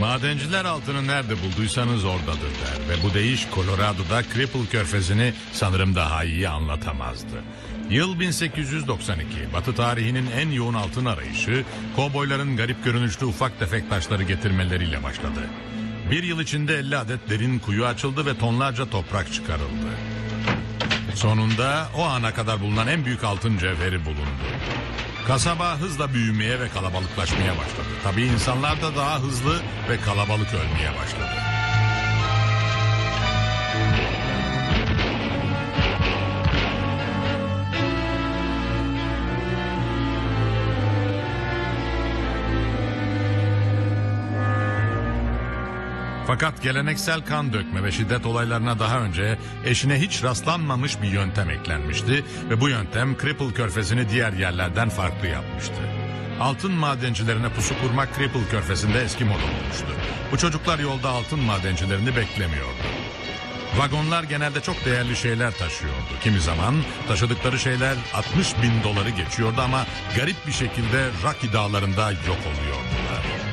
Madenciler altını nerede bulduysanız oradadır der. Ve bu deyiş Colorado'da Cripple körfezini sanırım daha iyi anlatamazdı. Yıl 1892. Batı tarihinin en yoğun altın arayışı, kovboyların garip görünüşlü ufak tefek taşları getirmeleriyle başladı. Bir yıl içinde 50 adet derin kuyu açıldı ve tonlarca toprak çıkarıldı. Sonunda o ana kadar bulunan en büyük altın cevheri bulundu. Kasaba hızla büyümeye ve kalabalıklaşmaya başladı. Tabii insanlar da daha hızlı ve kalabalık ölmeye başladı. Fakat geleneksel kan dökme ve şiddet olaylarına daha önce eşine hiç rastlanmamış bir yöntem eklenmişti ve bu yöntem Cripple körfezini diğer yerlerden farklı yapmıştı. Altın madencilerine pusu kurmak Cripple körfezinde eski moda olmuştu. Bu çocuklar yolda altın madencilerini beklemiyordu. Vagonlar genelde çok değerli şeyler taşıyordu. Kimi zaman taşıdıkları şeyler 60 bin doları geçiyordu ama garip bir şekilde Rocky dağlarında yok oluyordular.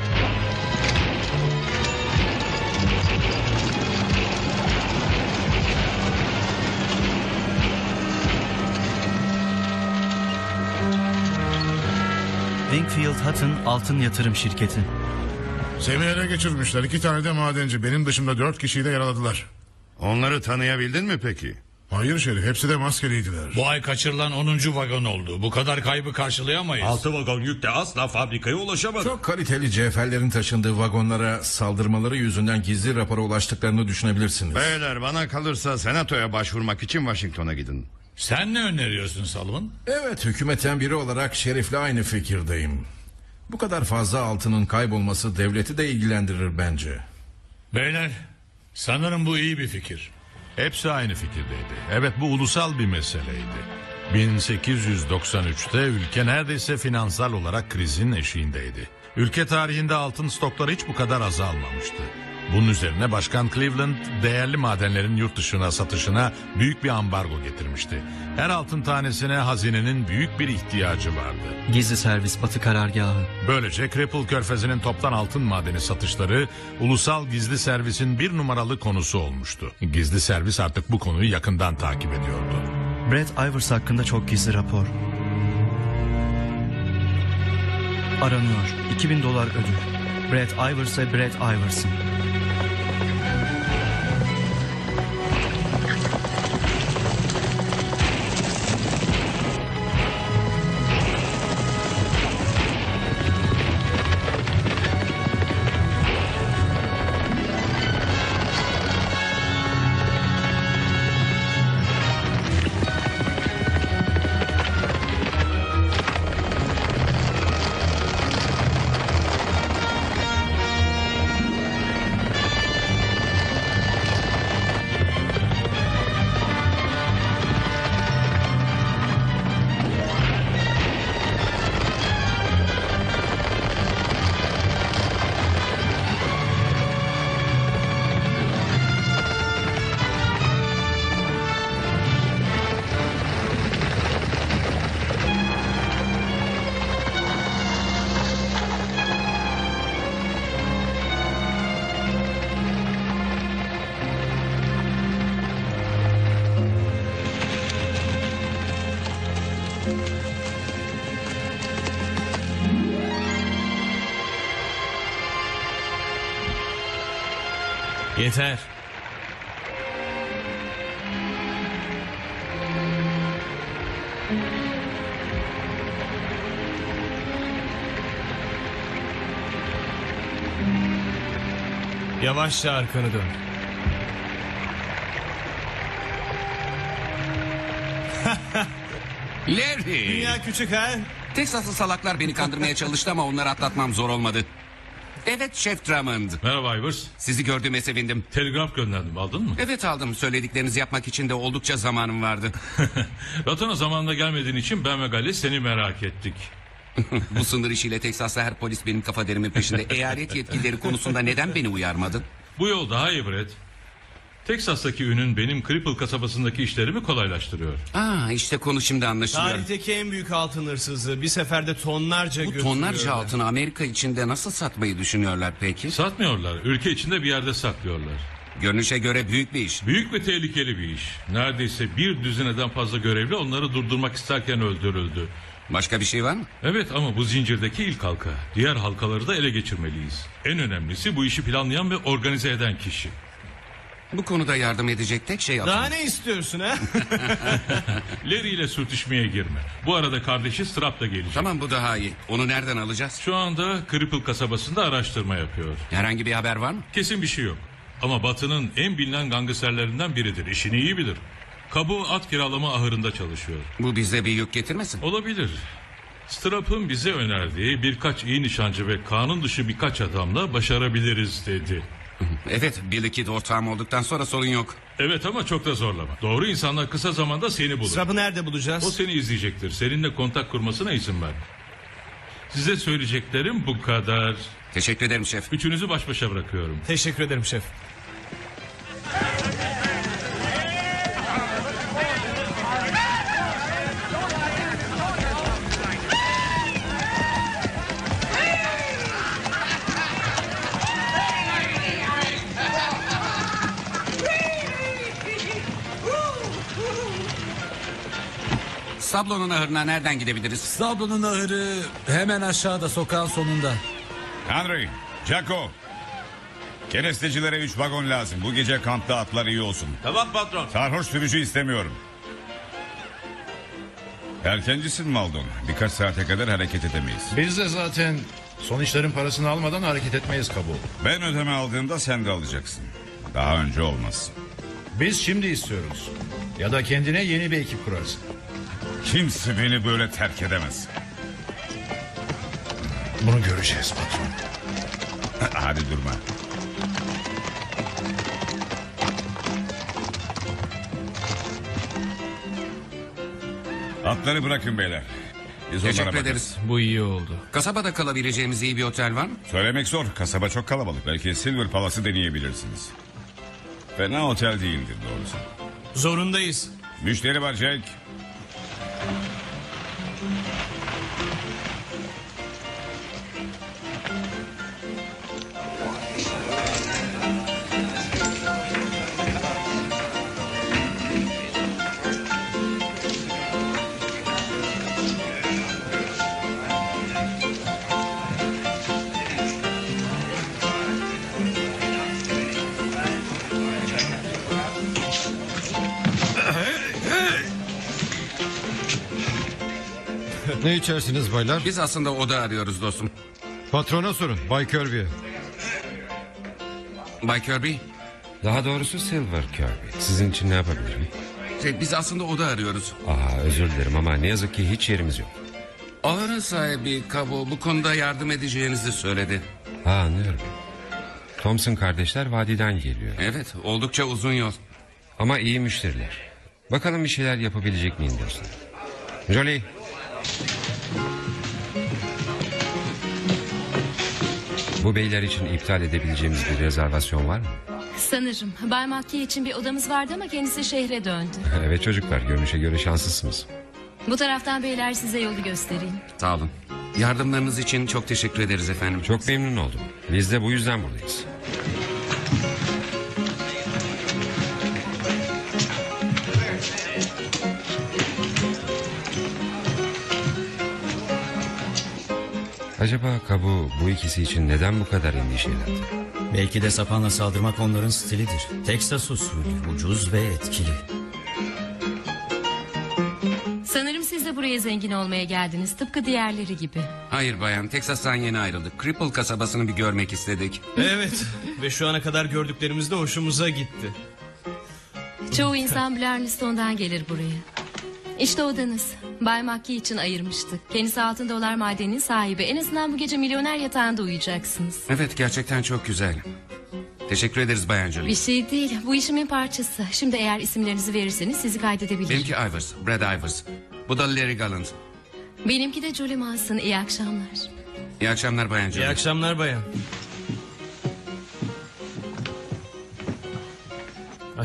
Wingfield Hutton altın yatırım şirketi. Semih ele geçirmişler. İki tane de madenci. Benim dışımda dört kişiyi de yaraladılar. Onları tanıyabildin mi peki? Hayır Şerif. Hepsi de maskeliydiler. Bu ay kaçırılan 10. vagon oldu. Bu kadar kaybı karşılayamayız. Altı vagon yükle asla fabrikaya ulaşamadı. Çok kaliteli cevherlerin taşındığı vagonlara saldırmaları yüzünden gizli rapora ulaştıklarını düşünebilirsiniz. Beyler bana kalırsa senatoya başvurmak için Washington'a gidin. Sen ne öneriyorsun Salman? Evet hükümeten biri olarak Şerif'le aynı fikirdeyim. Bu kadar fazla altının kaybolması devleti de ilgilendirir bence. Beyler sanırım bu iyi bir fikir. Hepsi aynı fikirdeydi. Evet bu ulusal bir meseleydi. 1893'te ülke neredeyse finansal olarak krizin eşiğindeydi. Ülke tarihinde altın stokları hiç bu kadar azalmamıştı. Bunun üzerine Başkan Cleveland değerli madenlerin yurt dışına satışına büyük bir ambargo getirmişti. Her altın tanesine hazinenin büyük bir ihtiyacı vardı. Gizli servis batı karargahı. Böylece Cripple Körfezi'nin toptan altın madeni satışları ulusal gizli servisin bir numaralı konusu olmuştu. Gizli servis artık bu konuyu yakından takip ediyordu. Brett Ivers hakkında çok gizli rapor. Aranıyor. 2000 dolar ödül. Brett Ivers ve Brett Iverson. Yavaşça arkanı dön. Larry. Dünya küçük ha? Teksaslı salaklar beni kandırmaya çalıştı ama onları atlatmam zor olmadı. Evet Şef Drummond. Merhaba Ivers. Sizi gördüğüme sevindim. Telgraf gönderdim aldın mı? Evet aldım. Söylediklerinizi yapmak için de oldukça zamanım vardı. Ratana zamanında gelmediğin için ben ve Galli seni merak ettik. Bu sınır işiyle Teksas'ta her polis benim kafa derimin peşinde. Eyalet yetkilileri konusunda neden beni uyarmadın? Bu yol daha iyi Brett. Texas'taki ünün benim Cripple kasabasındaki işlerimi kolaylaştırıyor. Aa işte konu şimdi anlaşılıyor. Tarihteki en büyük altın hırsızı bir seferde tonlarca Bu götürüyor. tonlarca altını Amerika içinde nasıl satmayı düşünüyorlar peki? Satmıyorlar. Ülke içinde bir yerde saklıyorlar. Görünüşe göre büyük bir iş. Büyük ve tehlikeli bir iş. Neredeyse bir düzineden fazla görevli onları durdurmak isterken öldürüldü. Başka bir şey var mı? Evet ama bu zincirdeki ilk halka. Diğer halkaları da ele geçirmeliyiz. En önemlisi bu işi planlayan ve organize eden kişi. Bu konuda yardım edecek tek şey Daha ne istiyorsun ha? Larry ile sürtüşmeye girme. Bu arada kardeşi Strap da gelecek. Tamam bu daha iyi. Onu nereden alacağız? Şu anda Cripple kasabasında araştırma yapıyor. Herhangi bir haber var mı? Kesin bir şey yok. Ama Batı'nın en bilinen gangsterlerinden biridir. İşini iyi bilir. Kabu at kiralama ahırında çalışıyor. Bu bize bir yük getirmesin. Olabilir. Strap'ın bize önerdiği birkaç iyi nişancı ve kanun dışı birkaç adamla başarabiliriz dedi. Evet Billy Kid ortağım olduktan sonra sorun yok. Evet ama çok da zorlama. Doğru insanlar kısa zamanda seni bulur. Sırapı nerede O bulacağız? seni izleyecektir. Seninle kontak kurmasına izin ver. Size söyleyeceklerim bu kadar. Teşekkür ederim şef. Üçünüzü baş başa bırakıyorum. Teşekkür ederim şef. Sablonun ahırına nereden gidebiliriz? Sablonun ahırı hemen aşağıda sokağın sonunda. Henry, Jaco. Kerestecilere üç vagon lazım. Bu gece kampta atlar iyi olsun. Tamam patron. Sarhoş sürücü istemiyorum. Erkencisin Maldon. Birkaç saate kadar hareket edemeyiz. Biz de zaten son işlerin parasını almadan hareket etmeyiz kabul. Ben ödeme aldığımda sen de alacaksın. Daha önce olmaz. Biz şimdi istiyoruz. Ya da kendine yeni bir ekip kurarsın. Kimse beni böyle terk edemez. Bunu göreceğiz patron. Hadi durma. Atları bırakın beyler. Biz onlara Teşekkür bakarız. ederiz. Bu iyi oldu. Kasabada kalabileceğimiz iyi bir otel var mı? Söylemek zor. Kasaba çok kalabalık. Belki Silver Palace'ı deneyebilirsiniz. Fena otel değildir doğrusu. Zorundayız. Müşteri var Jack. İçersiniz baylar? Biz aslında oda arıyoruz dostum. Patrona sorun. Bay Kirby. Bay Kirby. Daha doğrusu Silver Kirby. Sizin için ne yapabilirim? Şey, biz aslında oda arıyoruz. Aa, özür dilerim ama ne yazık ki hiç yerimiz yok. Ahırın sahibi Kabo bu konuda yardım edeceğinizi söyledi. Ha anlıyorum. Thompson kardeşler vadiden geliyor. Evet oldukça uzun yol. Ama iyi müşteriler. Bakalım bir şeyler yapabilecek miyim dostum. Jolie. Bu beyler için iptal edebileceğimiz bir rezervasyon var mı? Sanırım. Bay Mackey için bir odamız vardı ama kendisi şehre döndü. evet çocuklar görünüşe göre şanslısınız. Bu taraftan beyler size yolu göstereyim. Sağ olun. Yardımlarınız için çok teşekkür ederiz efendim. Çok memnun oldum. Biz de bu yüzden buradayız. Acaba Kabu bu ikisi için neden bu kadar endişelendi? Belki de sapanla saldırmak onların stilidir. Texas usulü, ucuz ve etkili. Sanırım siz de buraya zengin olmaya geldiniz. Tıpkı diğerleri gibi. Hayır bayan Teksas'tan yeni ayrıldık. Cripple kasabasını bir görmek istedik. Evet. Ve şu ana kadar gördüklerimiz de hoşumuza gitti. Çoğu insan Blarnestone'dan gelir buraya. İşte odanız. Bay Mackey için ayırmıştık. Kendisi altın dolar madeninin sahibi. En azından bu gece milyoner yatağında uyuyacaksınız. Evet gerçekten çok güzel. Teşekkür ederiz bayan Jolie. Bir şey değil. Bu işimin parçası. Şimdi eğer isimlerinizi verirseniz sizi kaydedebilirim. Benimki Ivers, Brad Ivers. Bu da Larry Gallant. Benimki de Julie Manson. İyi akşamlar. İyi akşamlar bayan Jolie. İyi akşamlar bayan.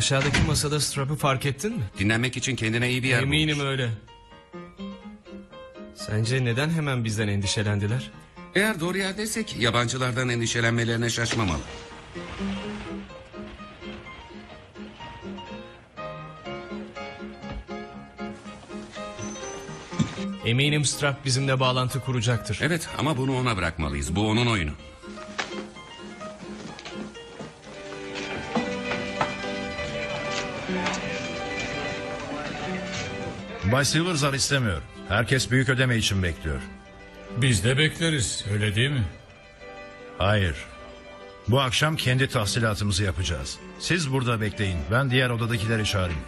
Aşağıdaki masada Strap'ı fark ettin mi? Dinlenmek için kendine iyi bir yer Eminim bulmuş. öyle. Sence neden hemen bizden endişelendiler? Eğer doğru yerdeysek yabancılardan endişelenmelerine şaşmamalı. Eminim Strap bizimle bağlantı kuracaktır. Evet ama bunu ona bırakmalıyız. Bu onun oyunu. Bay Silverzar istemiyor. Herkes büyük ödeme için bekliyor. Biz de bekleriz öyle değil mi? Hayır. Bu akşam kendi tahsilatımızı yapacağız. Siz burada bekleyin. Ben diğer odadakileri çağırayım.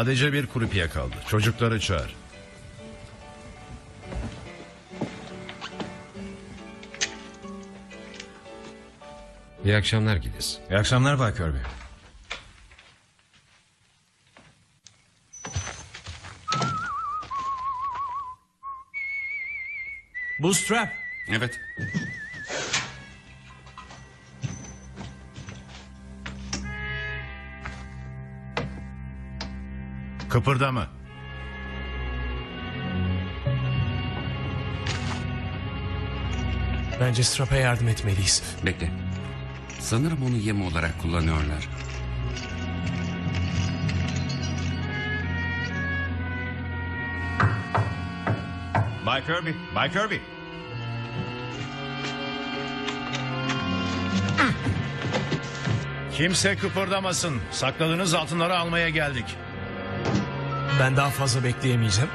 Sadece bir kurupiye kaldı. Çocukları çağır. İyi akşamlar Giliz. İyi akşamlar Bay Kirby. Bu Strap. Evet. Kıpırdama. Bence Strap'a yardım etmeliyiz. Bekle. Sanırım onu yem olarak kullanıyorlar. Bay Kirby, Bay Kirby. Kimse kıpırdamasın. Sakladığınız altınları almaya geldik. Ben daha fazla bekleyemeyeceğim.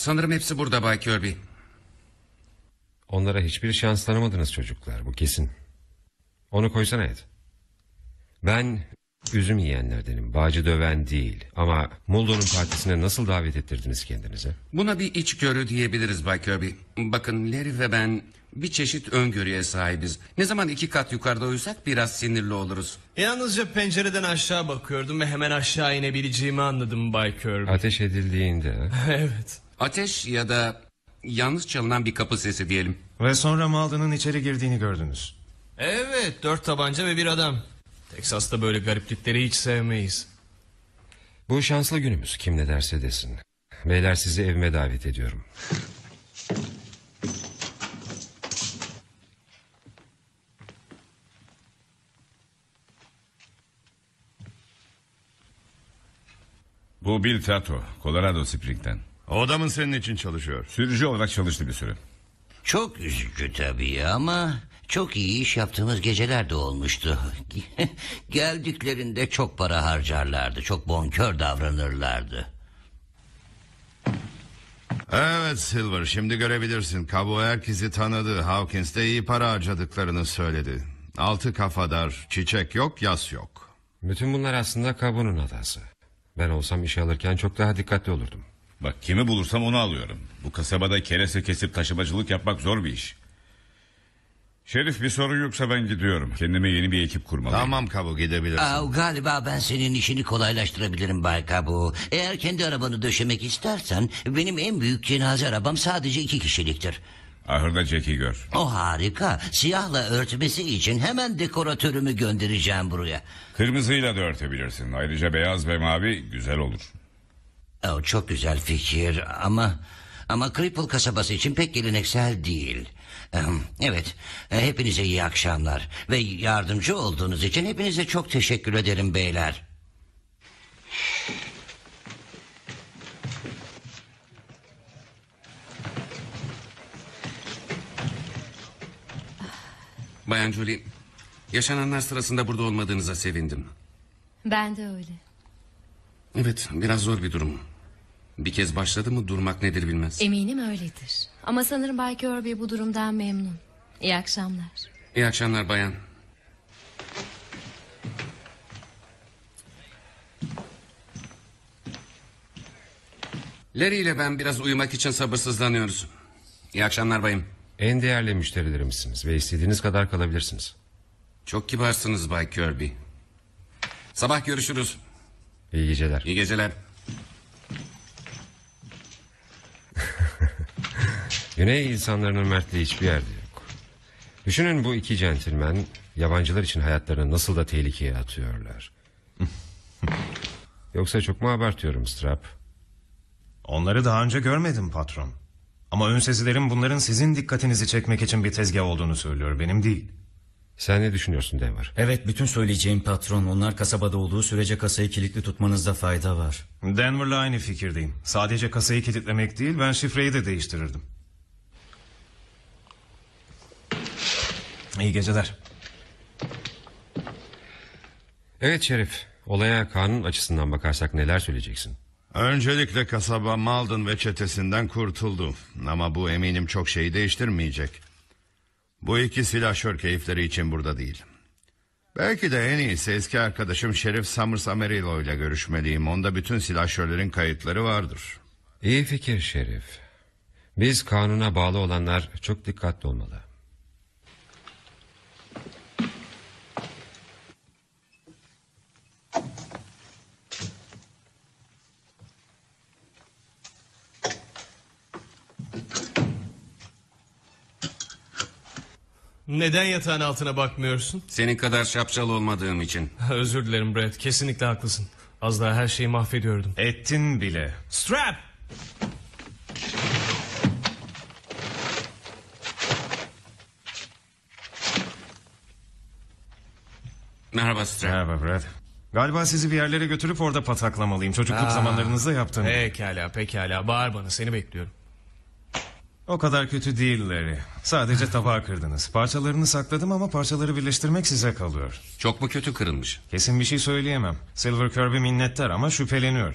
Sanırım hepsi burada Bay Kirby. Onlara hiçbir şans tanımadınız çocuklar bu kesin. Onu koysana Ed. Ben üzüm yiyenlerdenim. Bağcı döven değil. Ama Muldo'nun partisine nasıl davet ettirdiniz kendinize? Buna bir içgörü diyebiliriz Bay Kirby. Bakın Larry ve ben bir çeşit öngörüye sahibiz. Ne zaman iki kat yukarıda uyusak biraz sinirli oluruz. Yalnızca pencereden aşağı bakıyordum ve hemen aşağı inebileceğimi anladım Bay Kirby. Ateş edildiğinde... evet. Ateş ya da yalnız çalınan bir kapı sesi diyelim. Ve sonra Malden'ın içeri girdiğini gördünüz. Evet dört tabanca ve bir adam. Teksas'ta böyle gariplikleri hiç sevmeyiz. Bu şanslı günümüz kim ne derse desin. Beyler sizi evime davet ediyorum. Bu Bill Tato, Colorado Spring'den. O da mı senin için çalışıyor? Sürücü olarak çalıştı bir süre. Çok üzücü tabii ama çok iyi iş yaptığımız geceler de olmuştu. Geldiklerinde çok para harcarlardı. Çok bonkör davranırlardı. Evet Silver şimdi görebilirsin. Cabo herkesi tanıdı. Hawkins de iyi para harcadıklarını söyledi. Altı kafadar, çiçek yok, yas yok. Bütün bunlar aslında Kabu'nun hatası. Ben olsam işe alırken çok daha dikkatli olurdum. Bak kimi bulursam onu alıyorum. Bu kasabada kerese kesip taşımacılık yapmak zor bir iş. Şerif bir sorun yoksa ben gidiyorum. Kendime yeni bir ekip kurmalıyım. Tamam Kabu gidebilirsin. Aa, galiba ben senin işini kolaylaştırabilirim Bay Kabu. Eğer kendi arabanı döşemek istersen... ...benim en büyük cenaze arabam sadece iki kişiliktir. Ahırda Jack'i gör. O harika. Siyahla örtmesi için hemen dekoratörümü göndereceğim buraya. Kırmızıyla da örtebilirsin. Ayrıca beyaz ve mavi güzel olur. O çok güzel fikir ama... Ama Cripple kasabası için pek geleneksel değil. Ehm, Evet, e, hepinize iyi akşamlar. Ve yardımcı olduğunuz için hepinize çok teşekkür ederim beyler. Bayan Julie, yaşananlar sırasında burada olmadığınıza sevindim. Ben de öyle. Evet, biraz zor bir durum. Bir kez başladı mı durmak nedir bilmez. Eminim öyledir. Ama sanırım Bay Kirby bu durumdan memnun. İyi akşamlar. İyi akşamlar bayan. Larry ile ben biraz uyumak için sabırsızlanıyoruz. İyi akşamlar bayım. En değerli müşterilerimizsiniz ve istediğiniz kadar kalabilirsiniz. Çok kibarsınız Bay Kirby. Sabah görüşürüz. İyi geceler. İyi geceler. Güney insanların mertliği hiçbir yerde yok. Düşünün bu iki centilmen yabancılar için hayatlarını nasıl da tehlikeye atıyorlar. Yoksa çok mu abartıyorum Strap? Onları daha önce görmedim patron. Ama ön sezilerim bunların sizin dikkatinizi çekmek için bir tezgah olduğunu söylüyor. Benim değil. Sen ne düşünüyorsun Denver? Evet bütün söyleyeceğim patron. Onlar kasabada olduğu sürece kasayı kilitli tutmanızda fayda var. Denver'la aynı fikirdeyim. Sadece kasayı kilitlemek değil ben şifreyi de değiştirirdim. İyi geceler. Evet Şerif. Olaya kanun açısından bakarsak neler söyleyeceksin? Öncelikle kasaba Malden ve çetesinden kurtuldu. Ama bu eminim çok şeyi değiştirmeyecek. Bu iki silahşör keyifleri için burada değil. Belki de en iyisi eski arkadaşım Şerif Summers Amarillo ile görüşmeliyim. Onda bütün silahşörlerin kayıtları vardır. İyi fikir Şerif. Biz kanuna bağlı olanlar çok dikkatli olmalı. Neden yatağın altına bakmıyorsun? Senin kadar şapşal olmadığım için. Özür dilerim Brad. Kesinlikle haklısın. Az daha her şeyi mahvediyordum. Ettin bile. Strap! Merhaba Strap. Merhaba Brad. Galiba sizi bir yerlere götürüp orada pataklamalıyım. Çocukluk Aa. zamanlarınızda yaptığım. gibi. Pekala pekala. Bağır bana seni bekliyorum. O kadar kötü değil Larry. Sadece tabağı kırdınız. Parçalarını sakladım ama parçaları birleştirmek size kalıyor. Çok mu kötü kırılmış? Kesin bir şey söyleyemem. Silver Kirby minnettar ama şüpheleniyor.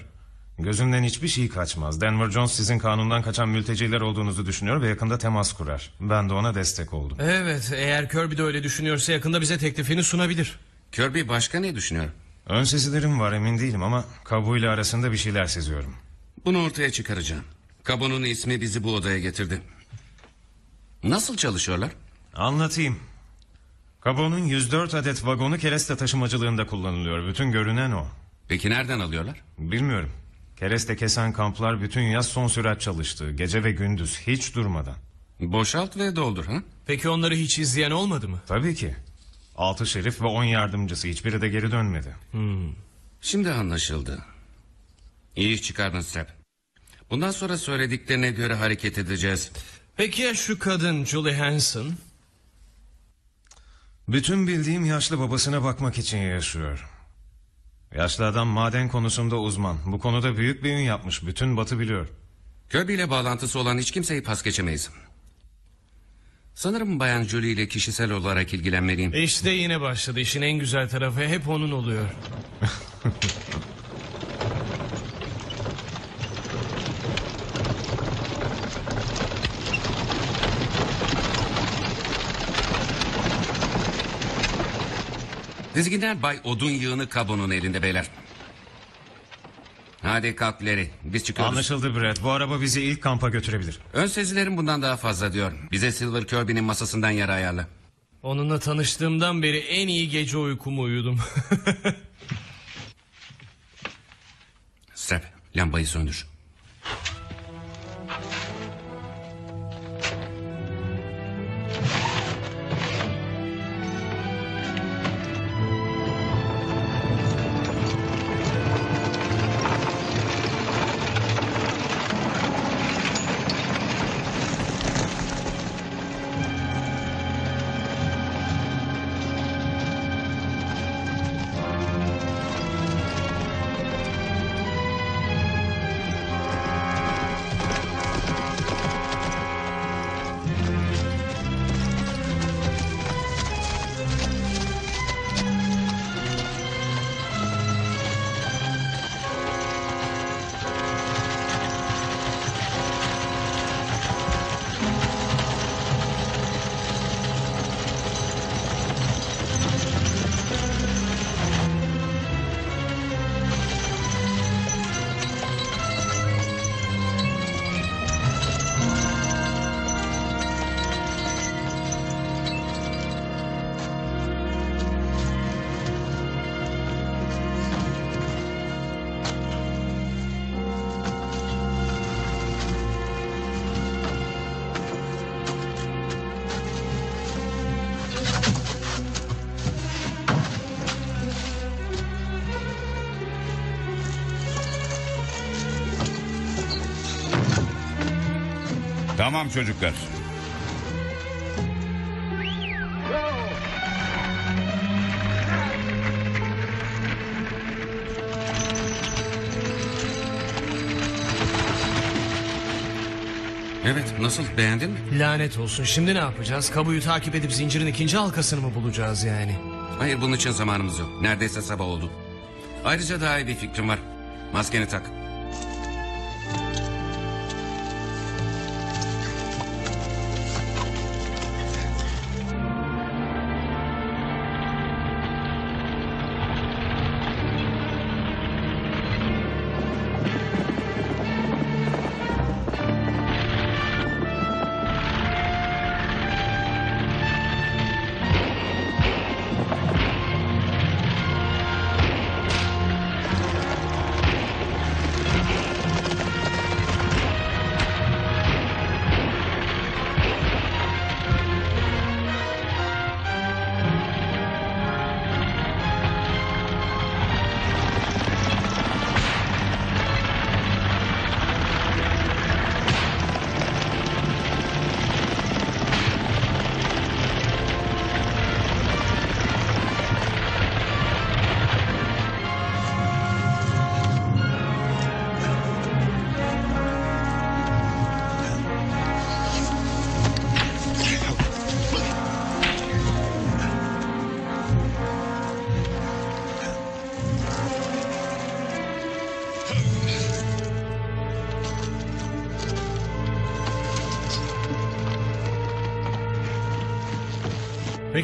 Gözümden hiçbir şey kaçmaz. Denver Jones sizin kanundan kaçan mülteciler olduğunuzu düşünüyor ve yakında temas kurar. Ben de ona destek oldum. Evet eğer Kirby de öyle düşünüyorsa yakında bize teklifini sunabilir. Kirby başka ne düşünüyor? Ön sezilerim var emin değilim ama Kabu ile arasında bir şeyler seziyorum. Bunu ortaya çıkaracağım. Kabunun ismi bizi bu odaya getirdi. Nasıl çalışıyorlar? Anlatayım. Kabu'nun 104 adet vagonu kereste taşımacılığında kullanılıyor. Bütün görünen o. Peki nereden alıyorlar? Bilmiyorum. Kereste kesen kamplar bütün yaz son sürat çalıştı. Gece ve gündüz hiç durmadan. Boşalt ve doldur ha? Peki onları hiç izleyen olmadı mı? Tabii ki. Altı şerif ve on yardımcısı hiçbiri de geri dönmedi. Hmm. Şimdi anlaşıldı. İyi iş çıkardın Strap. Bundan sonra söylediklerine göre hareket edeceğiz. Peki ya şu kadın Julie Hanson? Bütün bildiğim yaşlı babasına bakmak için yaşıyor. Yaşlı adam maden konusunda uzman. Bu konuda büyük bir ün yapmış. Bütün batı biliyor. Kirby ile bağlantısı olan hiç kimseyi pas geçemeyiz. Sanırım Bayan Julie ile kişisel olarak ilgilenmeliyim. İşte yine başladı. İşin en güzel tarafı hep onun oluyor. Dizginler Bay Odun yığını kabunun elinde beyler. Hadi kalk Larry. Biz çıkıyoruz. Anlaşıldı Brad. Bu araba bizi ilk kampa götürebilir. Ön sezilerim bundan daha fazla diyor. Bize Silver Kirby'nin masasından yer ayarla. Onunla tanıştığımdan beri en iyi gece uykumu uyudum. Strap lambayı söndür. Tamam çocuklar. Evet nasıl beğendin mi? Lanet olsun şimdi ne yapacağız? Kabuyu takip edip zincirin ikinci halkasını mı bulacağız yani? Hayır bunun için zamanımız yok. Neredeyse sabah oldu. Ayrıca daha iyi bir fikrim var. Maskeni tak.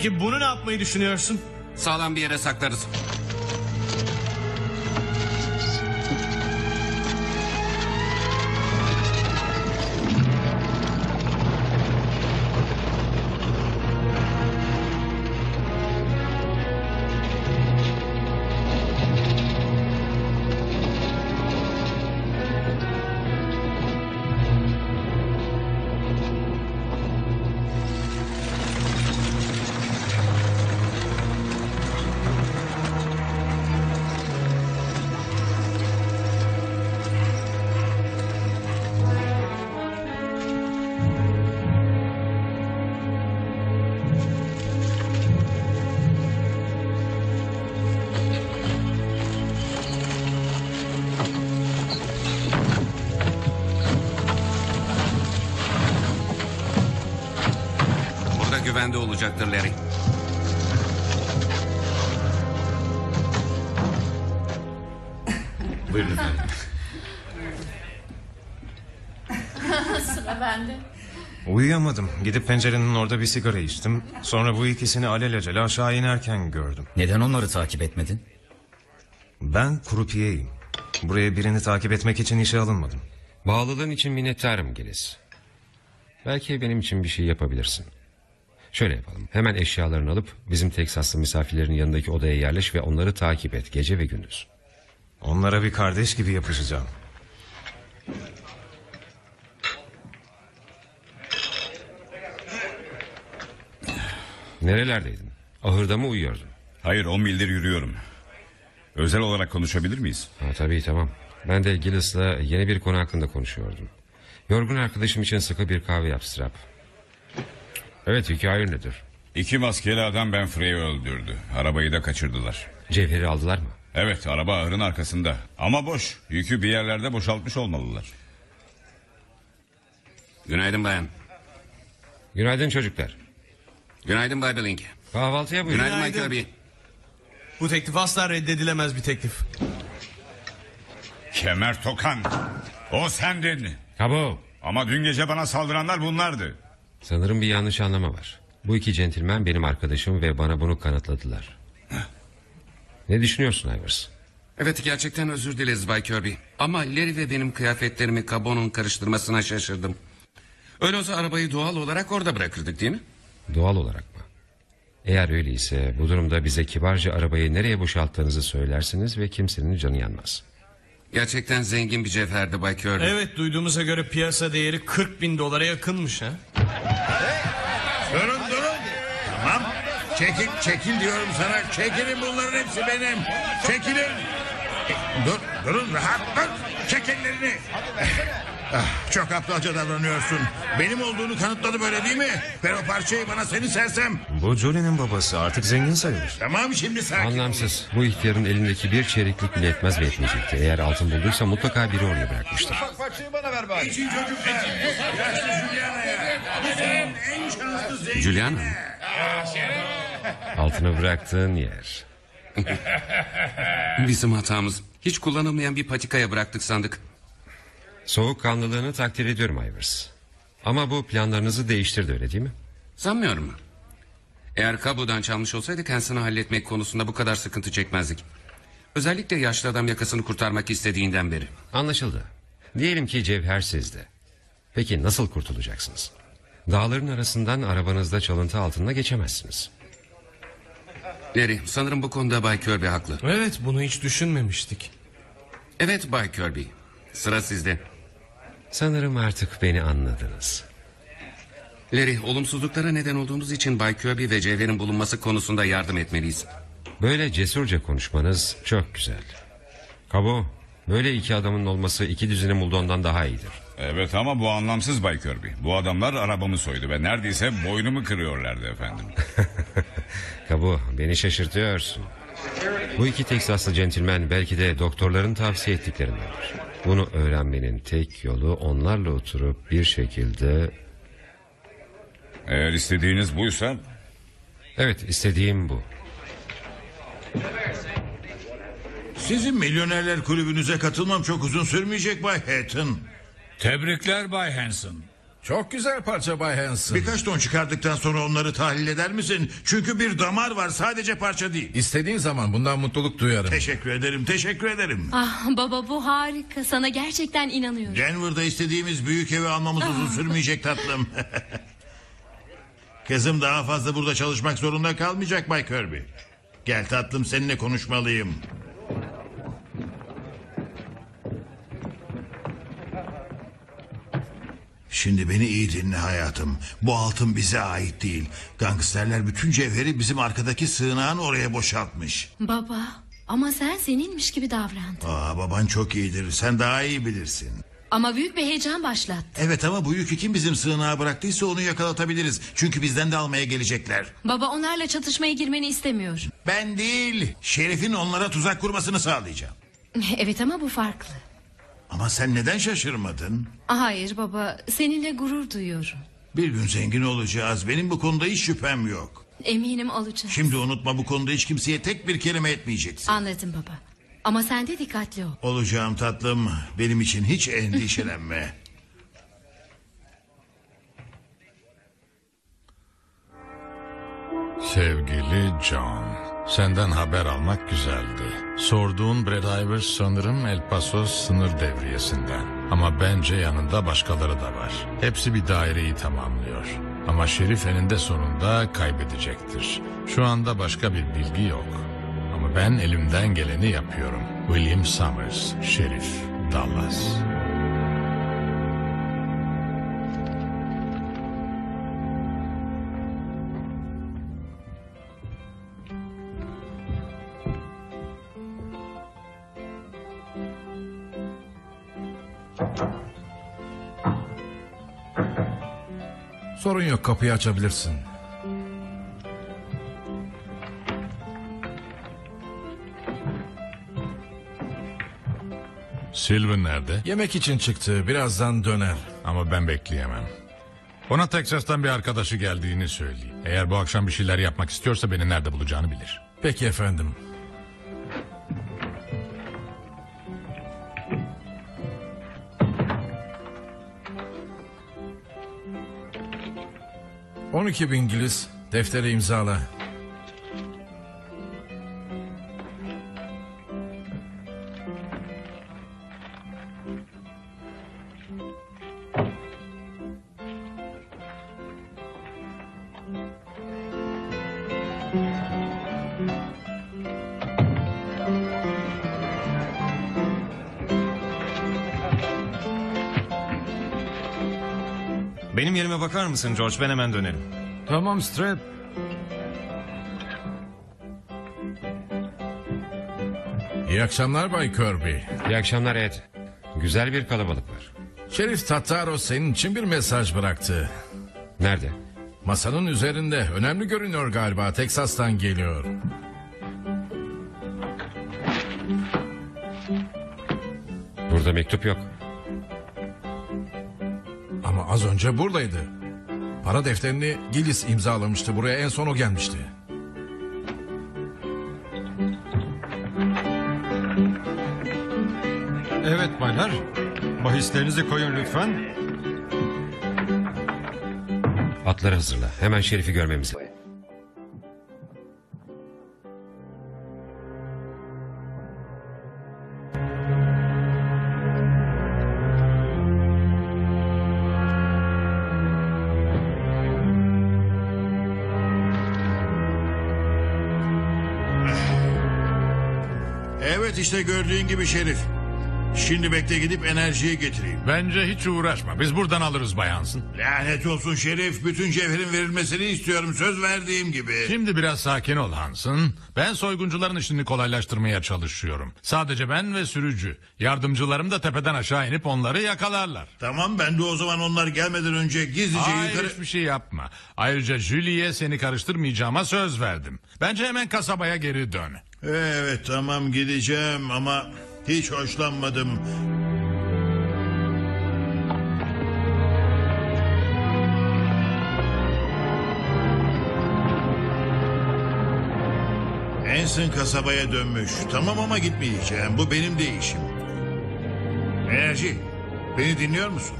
Peki bunu ne yapmayı düşünüyorsun? Sağlam bir yere saklarız. Güvende olacaktır Larry. Buyurun efendim. Sıra bende. Uyuyamadım. Gidip pencerenin orada bir sigara içtim. Sonra bu ikisini alelacele aşağı inerken gördüm. Neden onları takip etmedin? Ben krupiyeyim. Buraya birini takip etmek için işe alınmadım. Bağlılığın için minnettarım Giliz. Belki benim için bir şey yapabilirsin. Şöyle yapalım. Hemen eşyalarını alıp bizim Teksaslı misafirlerin yanındaki odaya yerleş ve onları takip et gece ve gündüz. Onlara bir kardeş gibi yapışacağım. Nerelerdeydin? Ahırda mı uyuyordun? Hayır 10 mildir yürüyorum. Özel olarak konuşabilir miyiz? Ha, tabii tamam. Ben de Gillis'la yeni bir konu hakkında konuşuyordum. Yorgun arkadaşım için sıkı bir kahve yap Strap. Evet hikaye nedir? İki maskeli adam Benfrey'i öldürdü. Arabayı da kaçırdılar. Cevheri aldılar mı? Evet araba ahırın arkasında. Ama boş. Yükü bir yerlerde boşaltmış olmalılar. Günaydın bayan. Günaydın çocuklar. Günaydın Bay Blink. Kahvaltıya buyurun. Günaydın Bay Kirby. Bu teklif asla reddedilemez bir teklif. Kemer Tokan. O sendin. Kabo. Ama dün gece bana saldıranlar bunlardı. Sanırım bir yanlış anlama var. Bu iki centilmen benim arkadaşım ve bana bunu kanıtladılar. ne düşünüyorsun Ivers? Evet gerçekten özür dileriz Bay Kirby. Ama Larry ve benim kıyafetlerimi kabonun karıştırmasına şaşırdım. Öyle olsa arabayı doğal olarak orada bırakırdık değil mi? Doğal olarak mı? Eğer öyleyse bu durumda bize kibarca arabayı nereye boşalttığınızı söylersiniz ve kimsenin canı yanmaz. Gerçekten zengin bir cevherdi Bay Kirby. Evet duyduğumuza göre piyasa değeri 40 bin dolara yakınmış ha. Durun durun. Tamam. Çekil çekil diyorum sana. Çekilin bunların hepsi benim. Çekilin. E, Dur durun rahat dur. Çek ellerini. Ah, çok aptalca davranıyorsun. Benim olduğunu kanıtladı böyle değil mi? Ver o parçayı bana seni sersem. Bu Jolie'nin babası artık zengin sayılır. Tamam şimdi sakin. Anlamsız. Bu ihtiyarın elindeki bir çeyreklik bile etmez ve etmeyecekti. Eğer altın bulduysa mutlaka biri oraya bırakmıştır. Parçayı bana ver bari. İçin çocuklar. Yaşlı Juliana'ya. Bu senin en şanslı zengin. Juliana mı? Altını bıraktığın yer. Bizim hatamız. Hiç kullanılmayan bir patikaya bıraktık sandık. Soğukkanlılığını takdir ediyorum Ivers. Ama bu planlarınızı değiştirdi öyle değil mi? Sanmıyorum. Eğer kabudan çalmış olsaydı kendisini halletmek konusunda bu kadar sıkıntı çekmezdik. Özellikle yaşlı adam yakasını kurtarmak istediğinden beri. Anlaşıldı. Diyelim ki cevher sizde. Peki nasıl kurtulacaksınız? Dağların arasından arabanızda çalıntı altında geçemezsiniz. Larry sanırım bu konuda Bay Kirby haklı. Evet bunu hiç düşünmemiştik. Evet Bay Kirby. Sıra sizde. Sanırım artık beni anladınız. Larry olumsuzluklara neden olduğumuz için Bay Kirby ve Cevher'in bulunması konusunda yardım etmeliyiz. Böyle cesurca konuşmanız çok güzel. Kabo, böyle iki adamın olması iki düzine muldondan daha iyidir. Evet ama bu anlamsız Bay Kirby. Bu adamlar arabamı soydu ve neredeyse boynumu kırıyorlardı efendim. Kabo, beni şaşırtıyorsun. Bu iki Teksaslı centilmen belki de doktorların tavsiye ettiklerindendir. Bunu öğrenmenin tek yolu onlarla oturup bir şekilde... Eğer istediğiniz buysa... Evet, istediğim bu. Sizin milyonerler kulübünüze katılmam çok uzun sürmeyecek Bay Hatton. Tebrikler Bay Hanson. Çok güzel parça Bay Hanson. Birkaç ton çıkardıktan sonra onları tahlil eder misin? Çünkü bir damar var sadece parça değil. İstediğin zaman bundan mutluluk duyarım. Teşekkür ederim teşekkür ederim. Ah baba bu harika. Sana gerçekten inanıyorum. Denver'da istediğimiz büyük evi almamız uzun sürmeyecek tatlım. Kızım daha fazla burada çalışmak zorunda kalmayacak Bay Kirby. Gel tatlım seninle konuşmalıyım. Şimdi beni iyi dinle hayatım. Bu altın bize ait değil. Gangsterler bütün cevheri bizim arkadaki sığınağın oraya boşaltmış. Baba ama sen seninmiş gibi davrandın. Aa, baban çok iyidir. Sen daha iyi bilirsin. Ama büyük bir heyecan başlattı. Evet ama bu yükü kim bizim sığınağa bıraktıysa onu yakalatabiliriz. Çünkü bizden de almaya gelecekler. Baba onlarla çatışmaya girmeni istemiyor. Ben değil. Şerif'in onlara tuzak kurmasını sağlayacağım. Evet ama bu farklı. Ama sen neden şaşırmadın? Hayır baba seninle gurur duyuyorum. Bir gün zengin olacağız. Benim bu konuda hiç şüphem yok. Eminim olacak. Şimdi unutma bu konuda hiç kimseye tek bir kelime etmeyeceksin. Anladım baba. Ama sen de dikkatli ol. Olacağım tatlım. Benim için hiç endişelenme. Sevgili John, senden haber almak güzeldi. Sorduğun Brad Ivers sanırım El Paso sınır devriyesinden. Ama bence yanında başkaları da var. Hepsi bir daireyi tamamlıyor. Ama Şerif eninde sonunda kaybedecektir. Şu anda başka bir bilgi yok. Ama ben elimden geleni yapıyorum. William Summers, Şerif, Dallas. Sorun yok kapıyı açabilirsin. Sylvan nerede? Yemek için çıktı birazdan döner. Ama ben bekleyemem. Ona Texas'tan bir arkadaşı geldiğini söyleyeyim. Eğer bu akşam bir şeyler yapmak istiyorsa beni nerede bulacağını bilir. Peki efendim. On iki bin İngiliz deftere imzala. Benim yerime bakar mısın George? Ben hemen dönerim. Tamam Strap. İyi akşamlar Bay Kirby. İyi akşamlar Ed. Güzel bir kalabalık var. Şerif Tataro senin için bir mesaj bıraktı. Nerede? Masanın üzerinde. Önemli görünüyor galiba. Teksas'tan geliyor. Burada mektup yok. Az önce buradaydı. Para defterini Gillis imzalamıştı. Buraya en son o gelmişti. Evet baylar. Bahislerinizi koyun lütfen. Atları hazırla. Hemen Şerif'i görmemiz işte gördüğün gibi Şerif. Şimdi bekle gidip enerjiyi getireyim. Bence hiç uğraşma. Biz buradan alırız bayansın. Lanet olsun Şerif. Bütün cevherin verilmesini istiyorum. Söz verdiğim gibi. Şimdi biraz sakin ol Hansın. Ben soyguncuların işini kolaylaştırmaya çalışıyorum. Sadece ben ve sürücü. Yardımcılarım da tepeden aşağı inip onları yakalarlar. Tamam ben de o zaman onlar gelmeden önce gizlice Hayır yukarı... hiçbir şey yapma. Ayrıca Julie'ye seni karıştırmayacağıma söz verdim. Bence hemen kasabaya geri dön. Evet tamam gideceğim ama hiç hoşlanmadım. Ensign kasabaya dönmüş. Tamam ama gitmeyeceğim. Bu benim de işim. Enerji, beni dinliyor musun?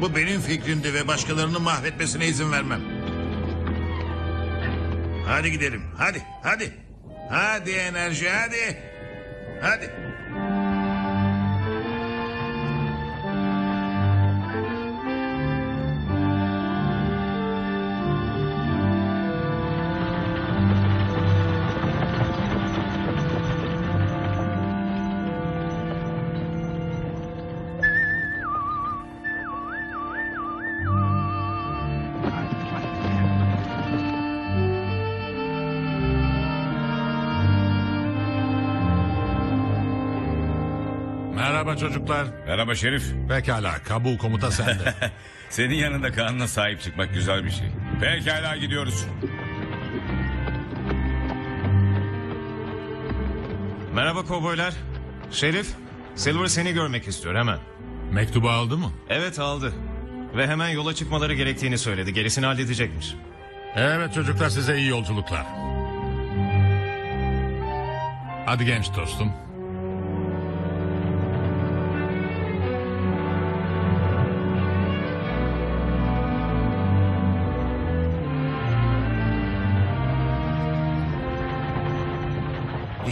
Bu benim fikrimdi ve başkalarının mahvetmesine izin vermem. Hadi gidelim. Hadi, hadi. Hadi enerji, hadi. Hadi. Merhaba çocuklar. Merhaba Şerif. Pekala kabul komuta sende. Senin yanında kanına sahip çıkmak güzel bir şey. Pekala gidiyoruz. Merhaba kovboylar. Şerif, Silver seni görmek istiyor hemen. Mektubu aldı mı? Evet aldı. Ve hemen yola çıkmaları gerektiğini söyledi. Gerisini halledecekmiş. Evet çocuklar size iyi yolculuklar. Hadi genç dostum.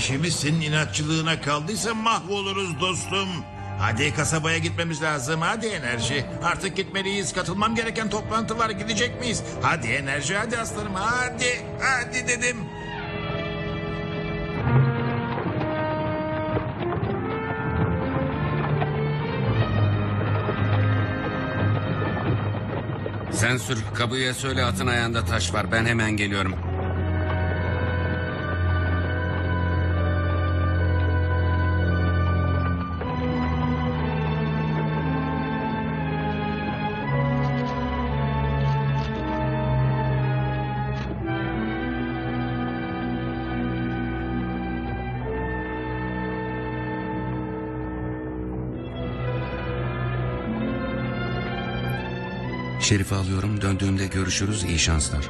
İşimiz senin inatçılığına kaldıysa mahvoluruz dostum. Hadi kasabaya gitmemiz lazım. Hadi enerji. Artık gitmeliyiz. Katılmam gereken toplantı var. Gidecek miyiz? Hadi enerji. Hadi aslanım. Hadi. Hadi dedim. Sen sür kabuya söyle atın ayağında taş var ben hemen geliyorum. Şerif'i alıyorum döndüğümde görüşürüz iyi şanslar.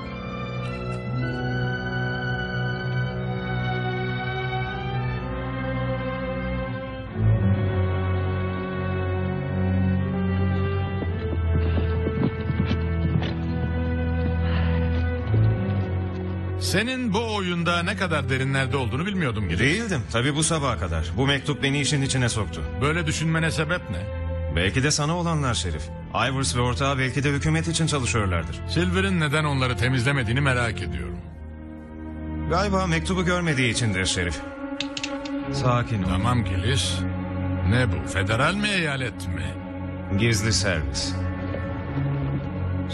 Senin bu oyunda ne kadar derinlerde olduğunu bilmiyordum gibi. Değildim. Tabii bu sabaha kadar. Bu mektup beni işin içine soktu. Böyle düşünmene sebep ne? Belki de sana olanlar Şerif. Ivers ve ortağı belki de hükümet için çalışıyorlardır. Silver'ın neden onları temizlemediğini merak ediyorum. Galiba mektubu görmediği içindir Şerif. Sakin ol. Tamam Gilis. Ne bu? Federal mi eyalet mi? Gizli servis.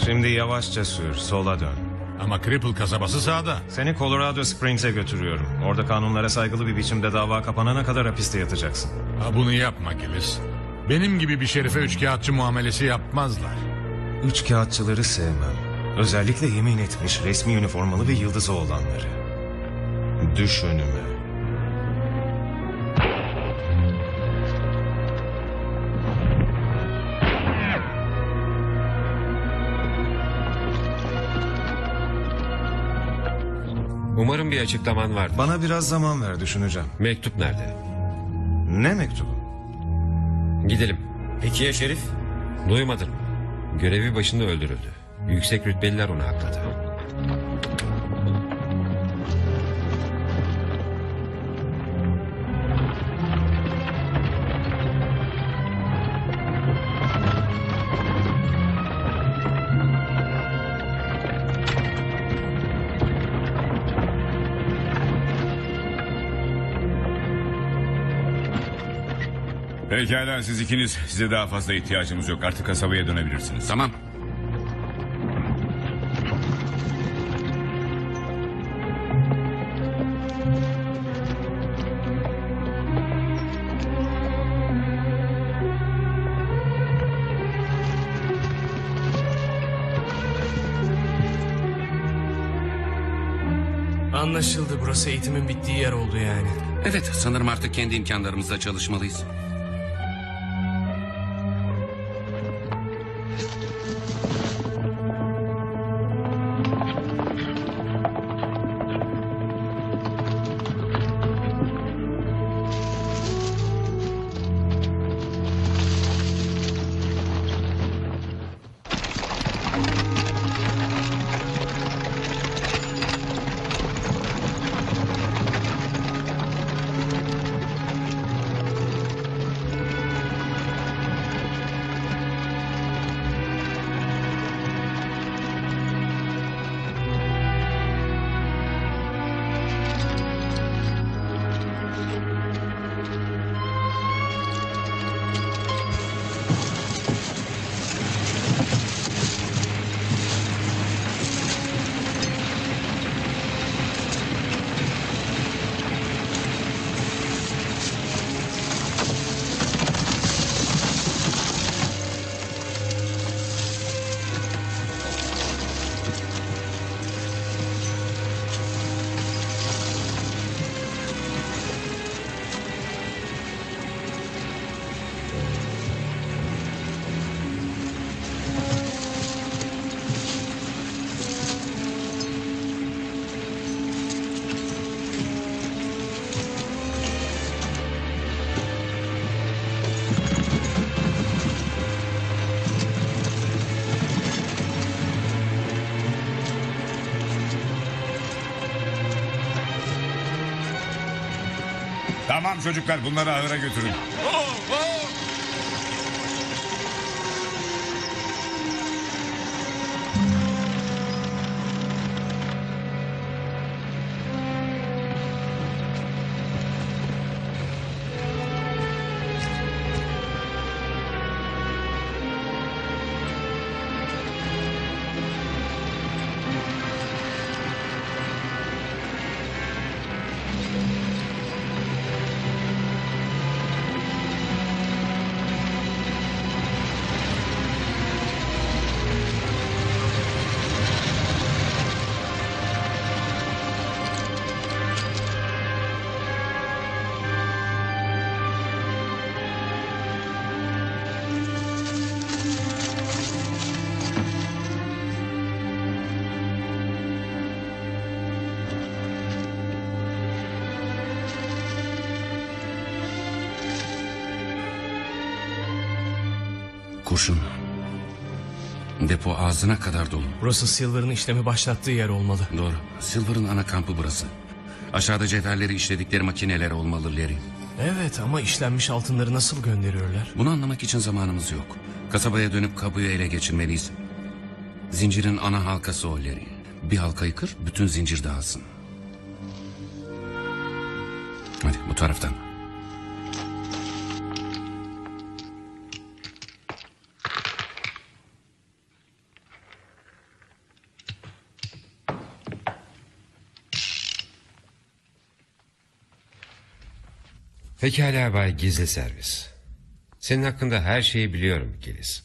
Şimdi yavaşça sür, sola dön. Ama Cripple kasabası sağda. Seni Colorado Springs'e götürüyorum. Orada kanunlara saygılı bir biçimde dava kapanana kadar hapiste yatacaksın. Ha bunu yapma Gilis. Benim gibi bir şerife üçkağıtçı muamelesi yapmazlar. Üç kağıtçıları sevmem. Özellikle yemin etmiş resmi üniformalı ve yıldızı olanları. Düş önüme. Umarım bir açıklaman vardır. Bana biraz zaman ver düşüneceğim. Mektup nerede? Ne mektubu? Gidelim. Peki ya Şerif? Duymadın mı? Görevi başında öldürüldü. Yüksek rütbeliler onu hakladı. Pekala siz ikiniz size daha fazla ihtiyacımız yok. Artık kasabaya dönebilirsiniz. Tamam. Anlaşıldı burası eğitimin bittiği yer oldu yani. Evet sanırım artık kendi imkanlarımızla çalışmalıyız. Çocuklar bunları ahıra götürün. Kurşun. Depo ağzına kadar dolu. Burası Silver'ın işlemi başlattığı yer olmalı. Doğru. Silver'ın ana kampı burası. Aşağıda cevherleri işledikleri makineler olmalı Larry. Evet ama işlenmiş altınları nasıl gönderiyorlar? Bunu anlamak için zamanımız yok. Kasabaya dönüp kabuyu ele geçirmeliyiz. Zincirin ana halkası o Larry. Bir halkayı kır, bütün zincir dağılsın. Hadi bu taraftan. Pekala Bay Gizli Servis. Senin hakkında her şeyi biliyorum Giliz.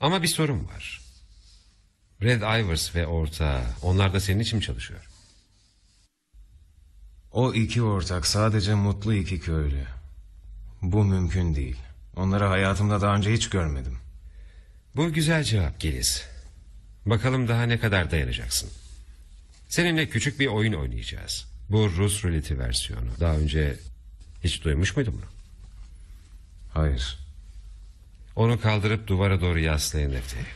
Ama bir sorun var. Red Ivers ve ortağı onlar da senin için mi çalışıyor? O iki ortak sadece mutlu iki köylü. Bu mümkün değil. Onları hayatımda daha önce hiç görmedim. Bu güzel cevap Giliz. Bakalım daha ne kadar dayanacaksın. Seninle küçük bir oyun oynayacağız. Bu Rus ruleti versiyonu. Daha önce hiç duymuş muydun bunu? Hayır. Onu kaldırıp duvara doğru yaslayın defteri.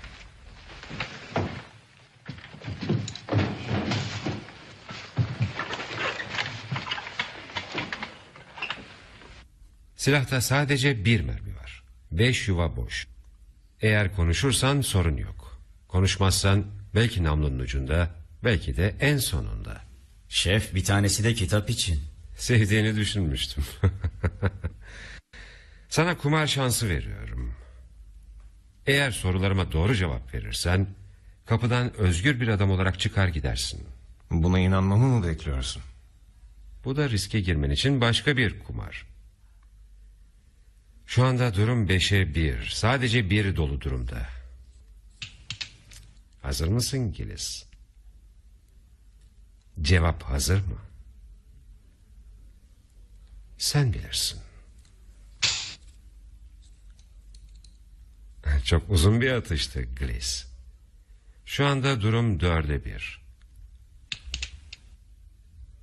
Silahta sadece bir mermi var. Beş yuva boş. Eğer konuşursan sorun yok. Konuşmazsan belki namlunun ucunda, belki de en sonunda. Şef bir tanesi de kitap için. Sevdiğini düşünmüştüm. Sana kumar şansı veriyorum. Eğer sorularıma doğru cevap verirsen... ...kapıdan özgür bir adam olarak çıkar gidersin. Buna inanmamı mı bekliyorsun? Bu da riske girmen için başka bir kumar. Şu anda durum beşe bir. Sadece bir dolu durumda. Hazır mısın Giliz? Cevap hazır mı? Sen bilirsin. Çok uzun bir atıştı Gliss. Şu anda durum dörde bir.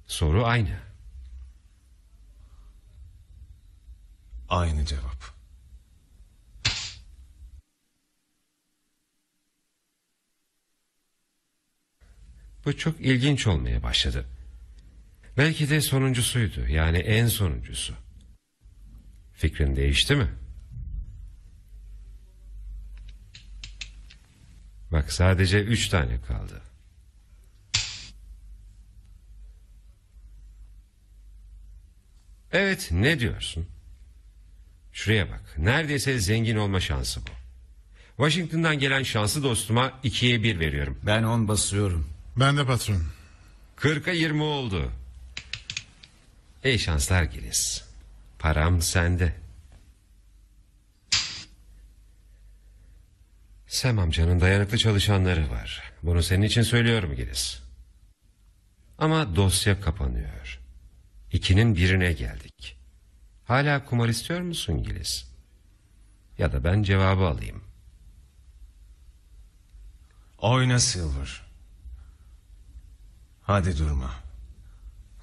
Soru aynı. Aynı cevap. Bu çok ilginç olmaya başladı. Belki de sonuncusuydu. Yani en sonuncusu. Fikrin değişti mi? Bak sadece üç tane kaldı. Evet ne diyorsun? Şuraya bak. Neredeyse zengin olma şansı bu. Washington'dan gelen şanslı dostuma ikiye bir veriyorum. Ben on basıyorum. Ben de patron. Kırka yirmi oldu. İyi şanslar Giliz. Param sende. Sam amcanın dayanıklı çalışanları var. Bunu senin için söylüyorum Giliz. Ama dosya kapanıyor. İkinin birine geldik. Hala kumar istiyor musun Giliz? Ya da ben cevabı alayım. Oyna Silver. Hadi durma.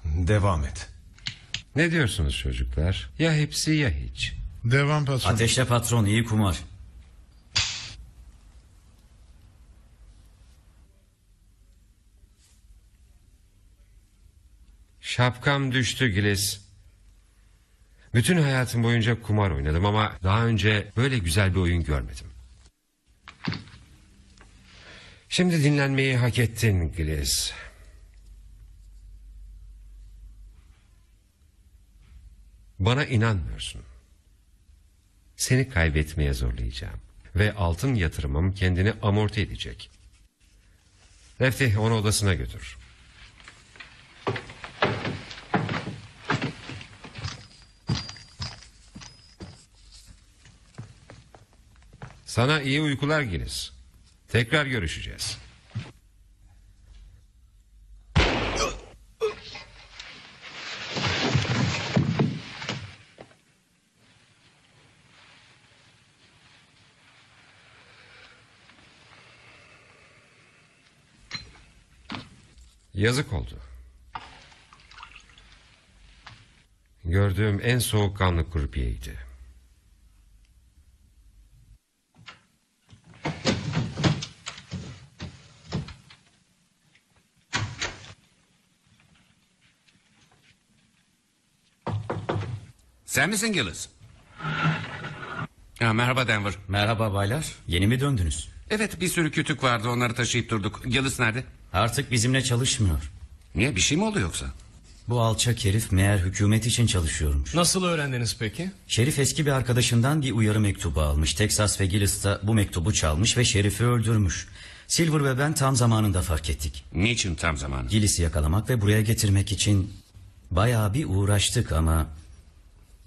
Devam et. Ne diyorsunuz çocuklar? Ya hepsi ya hiç. Devam patron. Ateşle patron iyi kumar. Şapkam düştü Giliz. Bütün hayatım boyunca kumar oynadım ama daha önce böyle güzel bir oyun görmedim. Şimdi dinlenmeyi hak ettin Giliz. Bana inanmıyorsun. Seni kaybetmeye zorlayacağım. Ve altın yatırımım kendini amorti edecek. Lefty onu odasına götür. Sana iyi uykular Giliz. Tekrar görüşeceğiz. Yazık oldu. Gördüğüm en soğukkanlı kurbiyeydi. Sen misin Gillis? Ya, merhaba Denver. Merhaba baylar. Yeni mi döndünüz? Evet bir sürü kütük vardı onları taşıyıp durduk. Gillis nerede? Artık bizimle çalışmıyor. Niye bir şey mi oldu yoksa? Bu alçak herif meğer hükümet için çalışıyormuş. Nasıl öğrendiniz peki? Şerif eski bir arkadaşından bir uyarı mektubu almış. Texas ve Gillis'ta bu mektubu çalmış ve Şerif'i öldürmüş. Silver ve ben tam zamanında fark ettik. Niçin tam zamanı? Gillis'i yakalamak ve buraya getirmek için bayağı bir uğraştık ama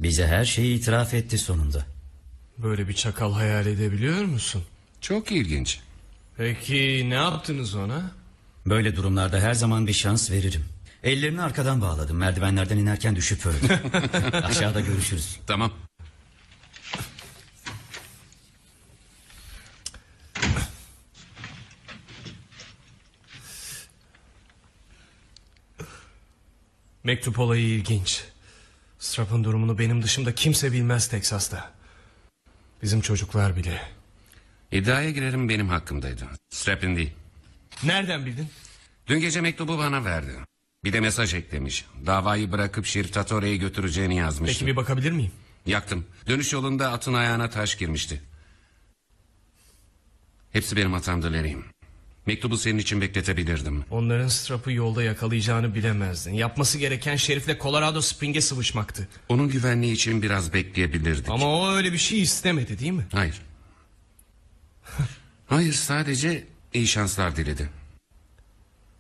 bize her şeyi itiraf etti sonunda. Böyle bir çakal hayal edebiliyor musun? Çok ilginç. Peki ne yaptınız ona? Böyle durumlarda her zaman bir şans veririm. Ellerini arkadan bağladım. Merdivenlerden inerken düşüp öldü. Aşağıda görüşürüz. Tamam. Mektup olayı ilginç. Strap'ın durumunu benim dışımda kimse bilmez Teksas'ta. Bizim çocuklar bile. İddiaya girerim benim hakkımdaydı. Strap'in değil. Nereden bildin? Dün gece mektubu bana verdi. Bir de mesaj eklemiş. Davayı bırakıp Şirtat'ı oraya götüreceğini yazmış. Peki bir bakabilir miyim? Yaktım. Dönüş yolunda atın ayağına taş girmişti. Hepsi benim hatamdı Larry'im. Mektubu senin için bekletebilirdim. Onların Strap'ı yolda yakalayacağını bilemezdin. Yapması gereken Şerif'le Colorado Spring'e sıvışmaktı. Onun güvenliği için biraz bekleyebilirdik. Ama o öyle bir şey istemedi değil mi? Hayır. Hayır sadece iyi şanslar diledi.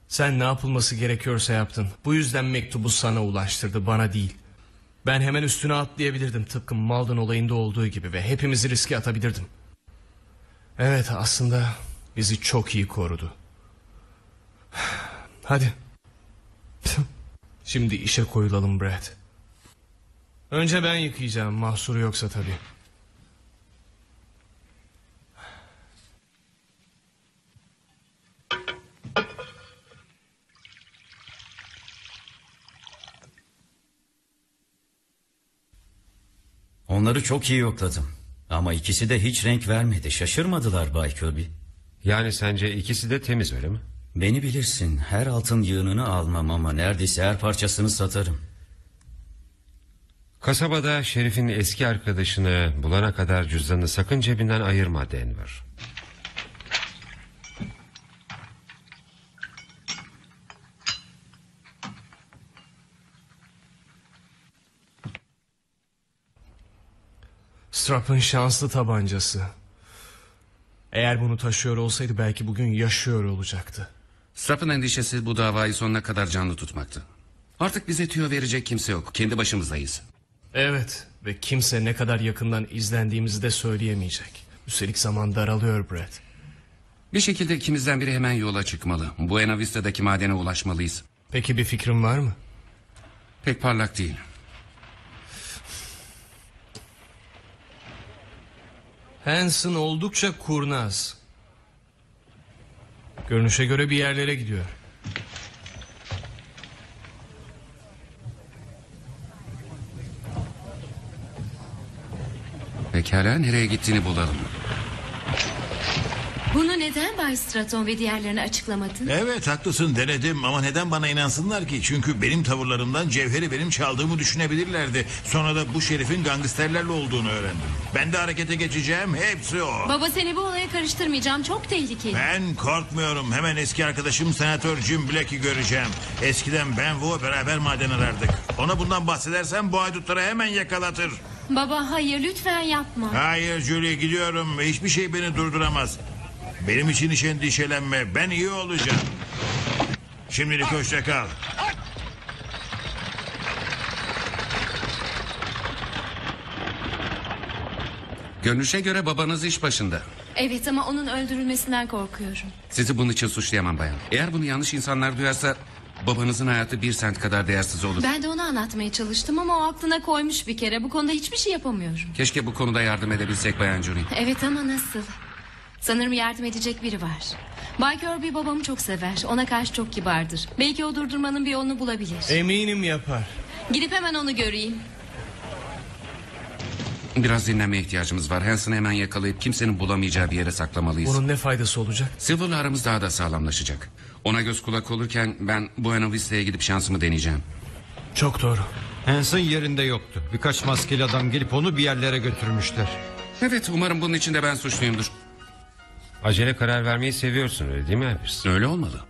Sen ne yapılması gerekiyorsa yaptın. Bu yüzden mektubu sana ulaştırdı bana değil. Ben hemen üstüne atlayabilirdim tıpkı Malden olayında olduğu gibi ve hepimizi riske atabilirdim. Evet aslında bizi çok iyi korudu. Hadi. Şimdi işe koyulalım Brad. Önce ben yıkayacağım mahsuru yoksa tabii. Onları çok iyi yokladım. Ama ikisi de hiç renk vermedi. Şaşırmadılar Bay Kirby. Yani sence ikisi de temiz öyle mi? Beni bilirsin. Her altın yığınını almam ama neredeyse her parçasını satarım. Kasabada Şerif'in eski arkadaşını bulana kadar cüzdanını sakın cebinden ayırma Denver. Strap'ın şanslı tabancası. Eğer bunu taşıyor olsaydı belki bugün yaşıyor olacaktı. Strap'ın endişesi bu davayı sonuna kadar canlı tutmaktı. Artık bize tüyo verecek kimse yok. Kendi başımızdayız. Evet ve kimse ne kadar yakından izlendiğimizi de söyleyemeyecek. Üstelik zaman daralıyor Brad. Bir şekilde ikimizden biri hemen yola çıkmalı. Buena Vista'daki madene ulaşmalıyız. Peki bir fikrin var mı? Pek parlak değil. Hanson oldukça kurnaz. Görünüşe göre bir yerlere gidiyor. Pekala nereye gittiğini bulalım. Bunu neden Bay Straton ve diğerlerine açıklamadın? Evet haklısın denedim ama neden bana inansınlar ki? Çünkü benim tavırlarımdan cevheri benim çaldığımı düşünebilirlerdi. Sonra da bu şerifin gangsterlerle olduğunu öğrendim. Ben de harekete geçeceğim hepsi o. Baba seni bu olaya karıştırmayacağım çok tehlikeli. Ben korkmuyorum. Hemen eski arkadaşım Senatör Jim Black'i göreceğim. Eskiden ben Vo beraber maden arardık. Ona bundan bahsedersem bu haydutları hemen yakalatır. Baba hayır lütfen yapma. Hayır Julie gidiyorum. Hiçbir şey beni durduramaz. Benim için hiç endişelenme. Ben iyi olacağım. Şimdilik hoşça kal. Görünüşe göre babanız iş başında. Evet ama onun öldürülmesinden korkuyorum. Sizi bunun için suçlayamam bayan. Eğer bunu yanlış insanlar duyarsa... ...babanızın hayatı bir sent kadar değersiz olur. Ben de onu anlatmaya çalıştım ama o aklına koymuş bir kere. Bu konuda hiçbir şey yapamıyorum. Keşke bu konuda yardım edebilsek bayan Julie. Evet ama nasıl? Sanırım yardım edecek biri var. Bay Kirby babamı çok sever. Ona karşı çok kibardır. Belki o durdurmanın bir yolunu bulabilir. Eminim yapar. Gidip hemen onu göreyim. Biraz dinlenmeye ihtiyacımız var. Hanson'ı hemen yakalayıp kimsenin bulamayacağı bir yere saklamalıyız. Bunun ne faydası olacak? Silver'la aramız daha da sağlamlaşacak. Ona göz kulak olurken ben Buena Vista'ya gidip şansımı deneyeceğim. Çok doğru. Hanson yerinde yoktu. Birkaç maskeli adam gelip onu bir yerlere götürmüşler. Evet umarım bunun için de ben suçluyumdur. Acele karar vermeyi seviyorsun öyle değil mi Ivers? Öyle olmalı.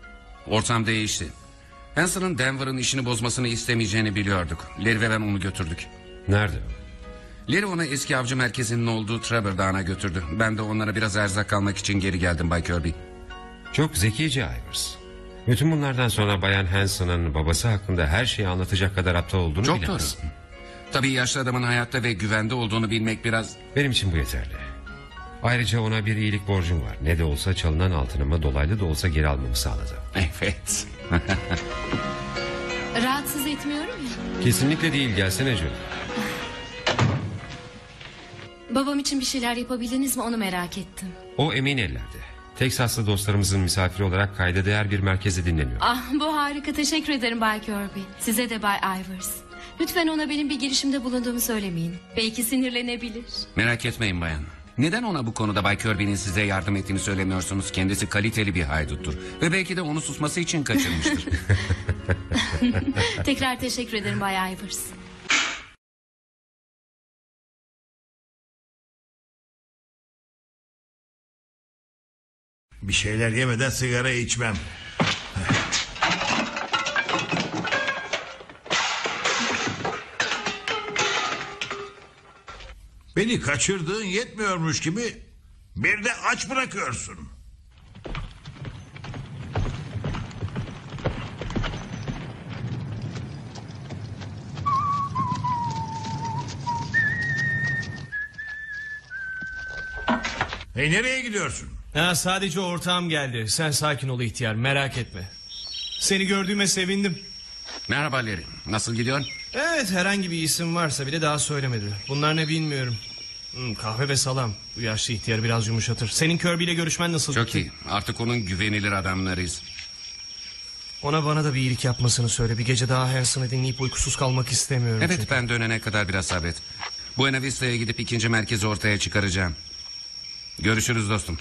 Ortam değişti. Hanson'ın Denver'ın işini bozmasını istemeyeceğini biliyorduk. Larry ve ben onu götürdük. Nerede Larry onu eski avcı merkezinin olduğu Trevor Dağı'na götürdü. Ben de onlara biraz erzak almak için geri geldim Bay Kirby. Çok zekice Ivers. Bütün bunlardan sonra Bayan Hanson'ın babası hakkında her şeyi anlatacak kadar aptal olduğunu Çok bilemez. doğru. Tabii yaşlı adamın hayatta ve güvende olduğunu bilmek biraz... Benim için bu yeterli. Ayrıca ona bir iyilik borcum var. Ne de olsa çalınan altınımı dolaylı da olsa geri almamı sağladı. Evet. Rahatsız etmiyorum ya. Kesinlikle değil gelsene Joe. Babam için bir şeyler yapabildiniz mi onu merak ettim. O emin ellerde. Teksaslı dostlarımızın misafiri olarak kayda değer bir merkezde dinleniyor. Ah bu harika teşekkür ederim Bay Kirby. Size de Bay Ivers. Lütfen ona benim bir girişimde bulunduğumu söylemeyin. Belki sinirlenebilir. Merak etmeyin bayan. Neden ona bu konuda Bay Kirby'nin size yardım ettiğini söylemiyorsunuz? Kendisi kaliteli bir hayduttur. Ve belki de onu susması için kaçırmıştır. Tekrar teşekkür ederim Bay Ivers. Bir şeyler yemeden sigara içmem. Beni kaçırdığın yetmiyormuş gibi bir de aç bırakıyorsun. Hey nereye gidiyorsun? Ha, sadece ortağım geldi. Sen sakin ol ihtiyar merak etme. Seni gördüğüme sevindim. Merhaba Larry. Nasıl gidiyor? Evet herhangi bir isim varsa bile daha söylemedi. Bunlar ne bilmiyorum. Hmm, kahve ve salam. Bu yaşlı ihtiyarı biraz yumuşatır. Senin Kirby ile görüşmen nasıl? Çok iyi. Artık onun güvenilir adamlarıyız. Ona bana da bir iyilik yapmasını söyle. Bir gece daha Hanson'ı dinleyip uykusuz kalmak istemiyorum. Evet çünkü. ben dönene kadar biraz sabret. Buena Vista'ya gidip ikinci merkezi ortaya çıkaracağım. Görüşürüz dostum.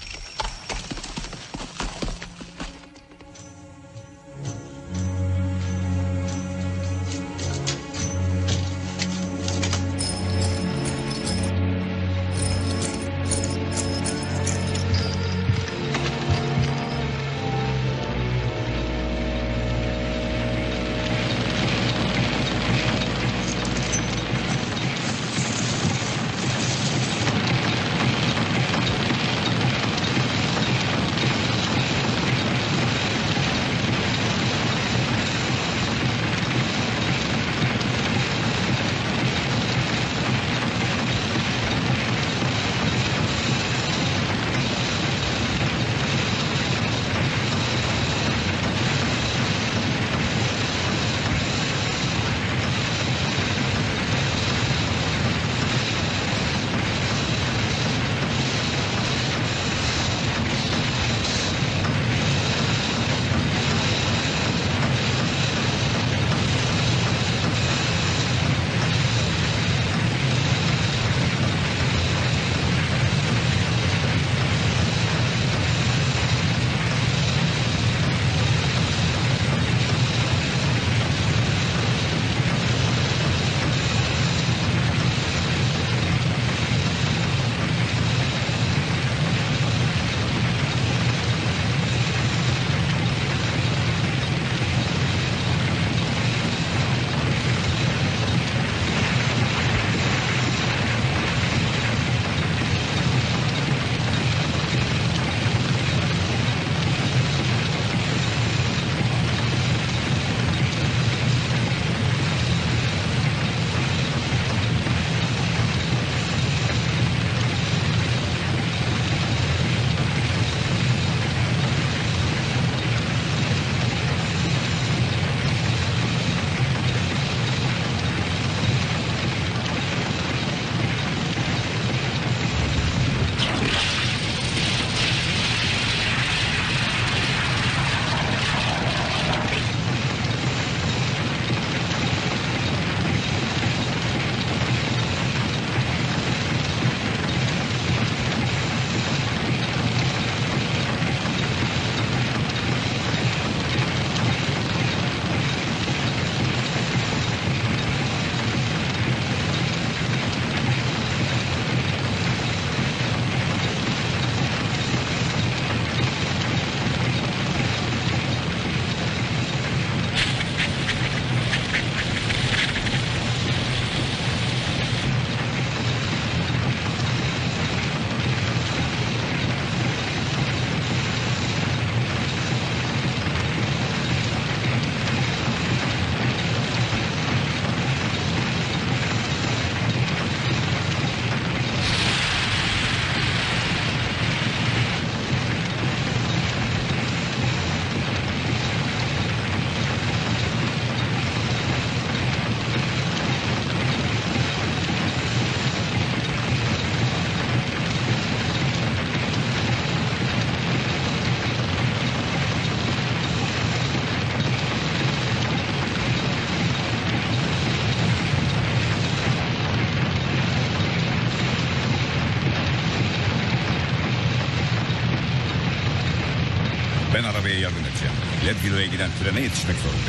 Oraya yardım edeceğim. Leadville'e giden trene yetişmek zorundayız.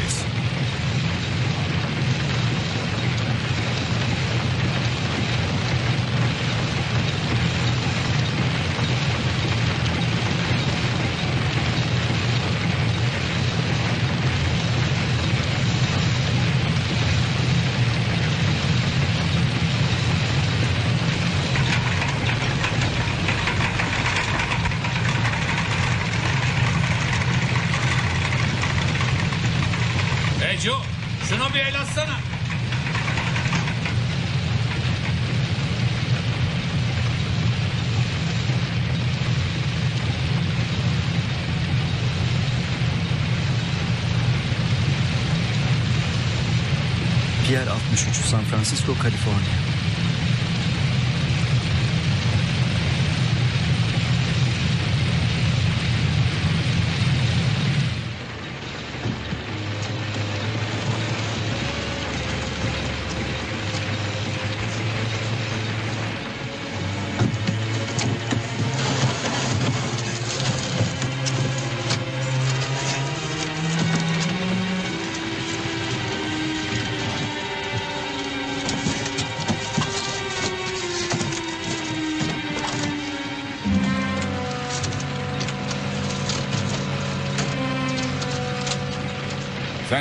Joe şuna bir el atsana. Pier 63 San Francisco, Kaliforniya.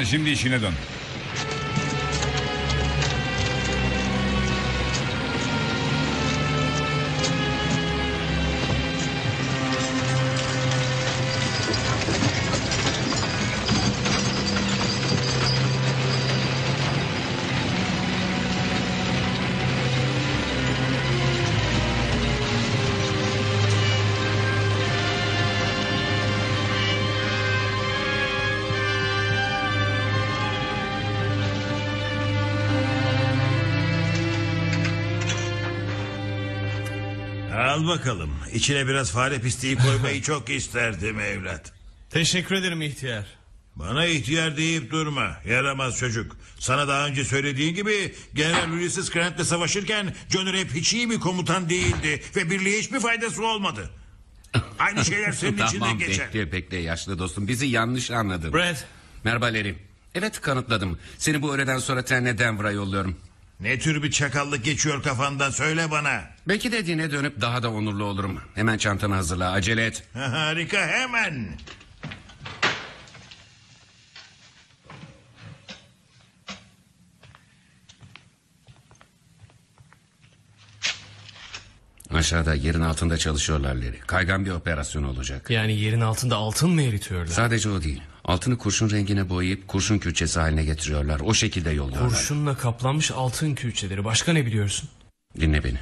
Şimdi işine dön. Bakalım. İçine biraz fare pisliği koymayı çok isterdim evlat. Teşekkür ederim ihtiyar. Bana ihtiyar deyip durma. Yaramaz çocuk. Sana daha önce söylediğim gibi General Ulysses Grant'le savaşırken John Rapp hiç iyi bir komutan değildi. Ve birliğe hiçbir faydası olmadı. Aynı şeyler senin için de tamam geçer. bekle bekle yaşlı dostum bizi yanlış anladın. Brad. Merhaba Larry. Evet kanıtladım. Seni bu öğleden sonra trenle Denver'a yolluyorum. Ne tür bir çakallık geçiyor kafandan söyle bana. Belki de dine dönüp daha da onurlu olurum. Hemen çantanı hazırla acele et. Harika hemen. Aşağıda yerin altında çalışıyorlar Larry. Kaygan bir operasyon olacak. Yani yerin altında altın mı eritiyorlar? Sadece o değil. Altını kurşun rengine boyayıp kurşun külçesi haline getiriyorlar. O şekilde yolluyorlar. Kurşunla kaplanmış altın külçeleri. Başka ne biliyorsun? Dinle beni.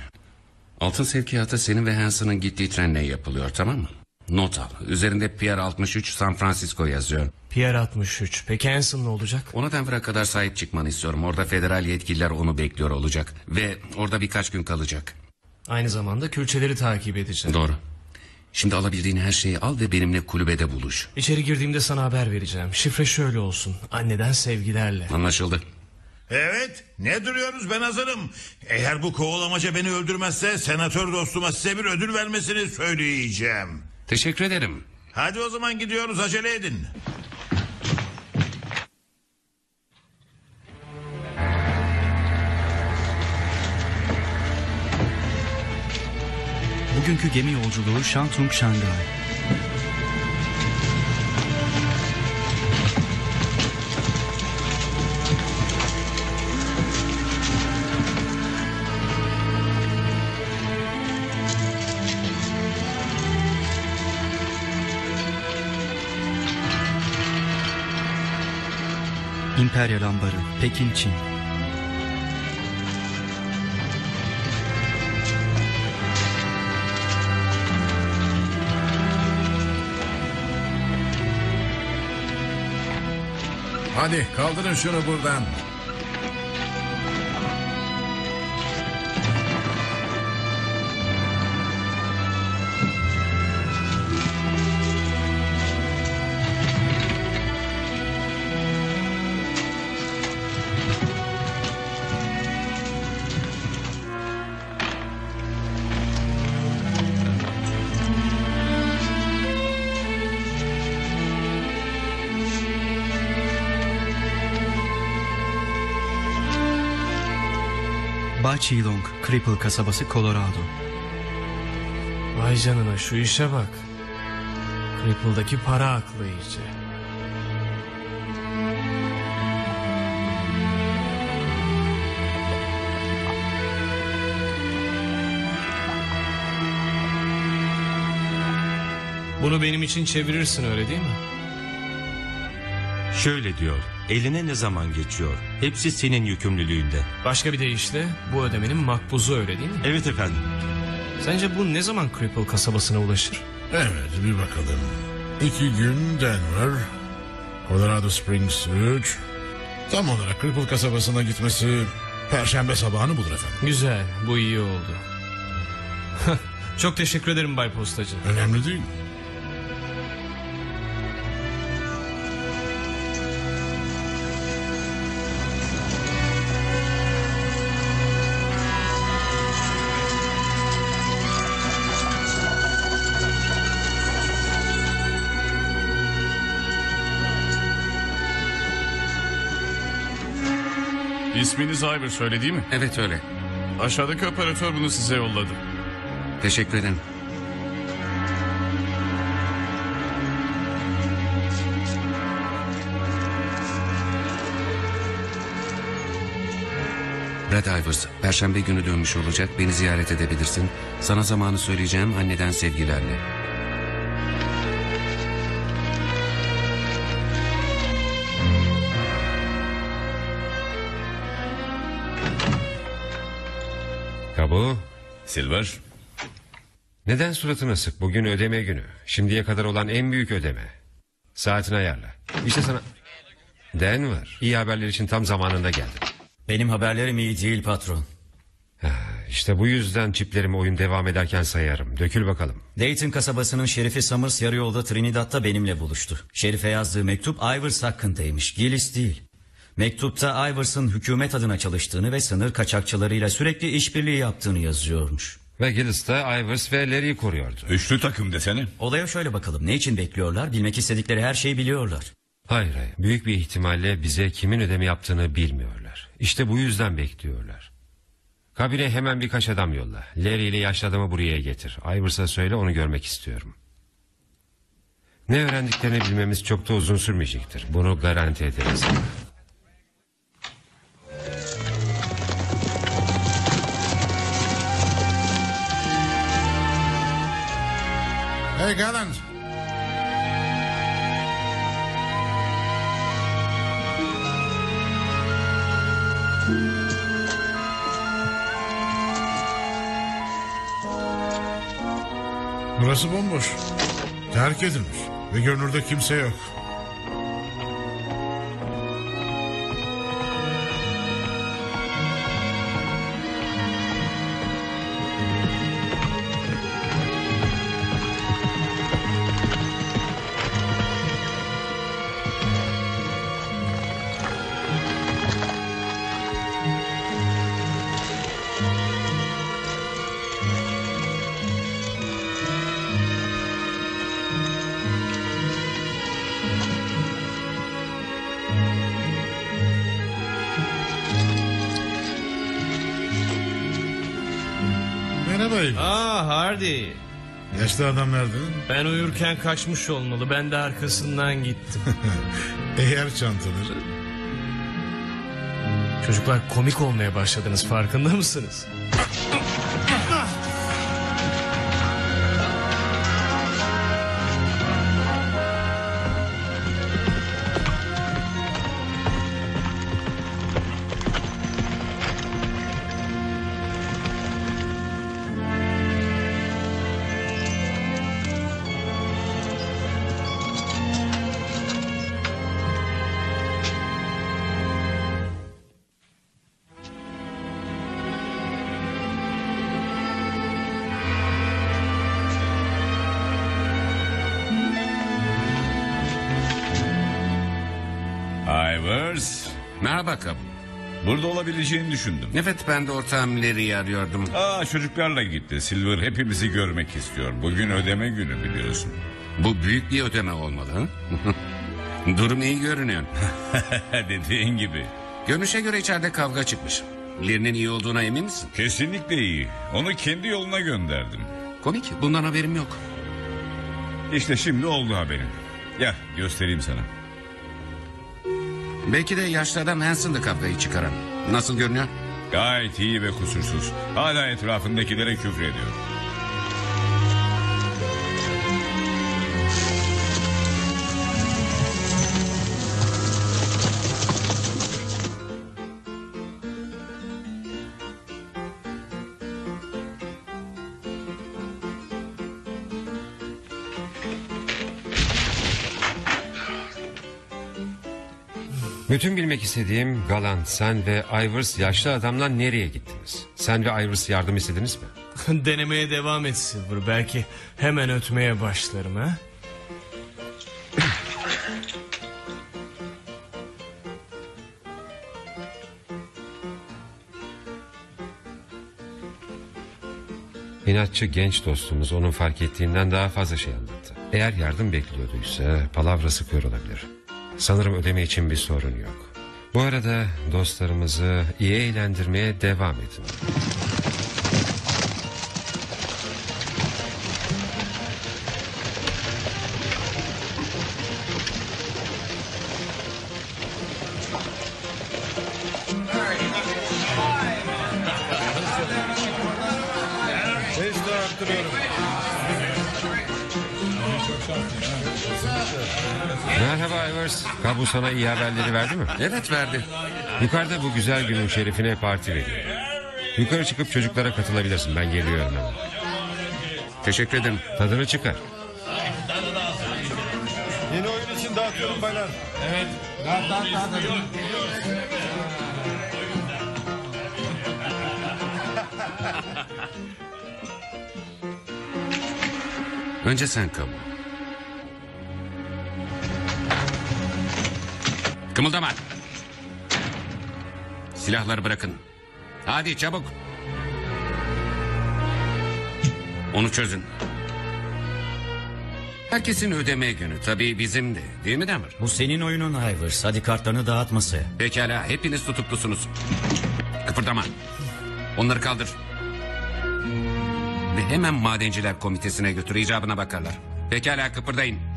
Altın sevkiyatı senin ve Hanson'ın gittiği trenle yapılıyor tamam mı? Not al. Üzerinde Pier 63 San Francisco yazıyor. Pier 63. Peki Hanson ne olacak? Ona Denver'a kadar sahip çıkmanı istiyorum. Orada federal yetkililer onu bekliyor olacak. Ve orada birkaç gün kalacak. Aynı zamanda külçeleri takip edeceğim. Doğru. Şimdi alabildiğin her şeyi al ve benimle kulübede buluş. İçeri girdiğimde sana haber vereceğim. Şifre şöyle olsun. Anneden sevgilerle. Anlaşıldı. Evet ne duruyoruz ben hazırım. Eğer bu kovalamaca beni öldürmezse senatör dostuma size bir ödül vermesini söyleyeceğim. Teşekkür ederim. Hadi o zaman gidiyoruz acele edin. Bugünkü gemi yolculuğu Shantung Şangay. İmperyal Ambarı, Pekin, Çin. Hadi kaldırın şunu buradan. Bay Cheelong, Cripple kasabası Colorado. Vay canına şu işe bak. Cripple'daki para aklı iyice. Bunu benim için çevirirsin öyle değil mi? Şöyle diyor. Eline ne zaman geçiyor? Hepsi senin yükümlülüğünde. Başka bir deyişle bu ödemenin makbuzu öyle değil mi? Evet efendim. Sence bu ne zaman Cripple kasabasına ulaşır? Evet bir bakalım. İki gün Denver, Colorado Springs 3. Tam olarak Cripple kasabasına gitmesi Perşembe sabahını bulur efendim. Güzel bu iyi oldu. Çok teşekkür ederim Bay Postacı. Önemli değil. İsminiz Ivers öyle değil mi? Evet öyle. Aşağıdaki operatör bunu size yolladı. Teşekkür ederim. Brad Ivers, Perşembe günü dönmüş olacak. Beni ziyaret edebilirsin. Sana zamanı söyleyeceğim. Anneden sevgilerle. Silver. Neden suratını sık? Bugün ödeme günü. Şimdiye kadar olan en büyük ödeme. Saatini ayarla. İşte sana... Denver. İyi haberler için tam zamanında geldim. Benim haberlerim iyi değil patron. İşte bu yüzden çiplerimi oyun devam ederken sayarım. Dökül bakalım. Dayton kasabasının şerifi Summers yarı yolda Trinidad'da benimle buluştu. Şerife yazdığı mektup Ivers hakkındaymış. Gillis değil. Mektupta Ivers'ın hükümet adına çalıştığını ve sınır kaçakçılarıyla sürekli işbirliği yaptığını yazıyormuş. Ve Gillis de Ivers ve Larry'i koruyordu. Üçlü takım desene. Olaya şöyle bakalım. Ne için bekliyorlar? Bilmek istedikleri her şeyi biliyorlar. Hayır hayır. Büyük bir ihtimalle bize kimin ödeme yaptığını bilmiyorlar. İşte bu yüzden bekliyorlar. Kabine hemen birkaç adam yolla. Larry ile yaşlı adamı buraya getir. Ivers'a söyle onu görmek istiyorum. Ne öğrendiklerini bilmemiz çok da uzun sürmeyecektir. Bunu garanti ederiz. Hey Gallant. Burası bomboş. Terk edilmiş. Ve görünürde kimse yok. Yaşlı adam nerede? Ben uyurken kaçmış olmalı. Ben de arkasından gittim. Eğer çantaları. Çocuklar komik olmaya başladınız farkında mısınız? Olabileceğini düşündüm. Evet ben de ortağım Larry'i arıyordum. Aa çocuklarla gitti. Silver hepimizi görmek istiyor. Bugün ödeme günü biliyorsun. Bu büyük bir ödeme olmalı. ha? Durum iyi görünüyor. Dediğin gibi. Görünüşe göre içeride kavga çıkmış. Lear'nin iyi olduğuna emin misin? Kesinlikle iyi. Onu kendi yoluna gönderdim. Komik. Bundan haberim yok. İşte şimdi oldu haberin. Gel göstereyim sana. Belki de yaşlı adam Hanson'dı kavgayı çıkaran. Nasıl görünüyor? Gayet iyi ve kusursuz. Hala etrafındakilere küfür ediyor. Bütün bilmek istediğim Galant, sen ve Ivers yaşlı adamla nereye gittiniz? Sen ve Ivers yardım istediniz mi? Denemeye devam et Silver. Belki hemen ötmeye başlarım ha. İnatçı genç dostumuz onun fark ettiğinden daha fazla şey anlattı. Eğer yardım bekliyorduysa palavra sıkıyor olabilir. Sanırım ödeme için bir sorun yok. Bu arada dostlarımızı iyi eğlendirmeye devam edin. Kabu sana iyi haberleri verdi mi? Evet verdi. Yukarıda bu güzel günün şerifine parti veriyor. Yukarı çıkıp çocuklara katılabilirsin. Ben geliyorum hemen. Teşekkür ederim. Tadını çıkar. Yeni oyun için dağıtıyorum baylar. Evet. Dağıt dağıt dağıt. Önce sen kabul. Kımıldama. Silahları bırakın. Hadi çabuk. Onu çözün. Herkesin ödeme günü. Tabii bizim de. Değil mi Demir? Bu senin oyunun Ivers. Hadi kartlarını dağıt masaya. Pekala hepiniz tutuklusunuz. Kıpırdama. Onları kaldır. Ve hemen madenciler komitesine götür icabına bakarlar. Pekala kıpırdayın.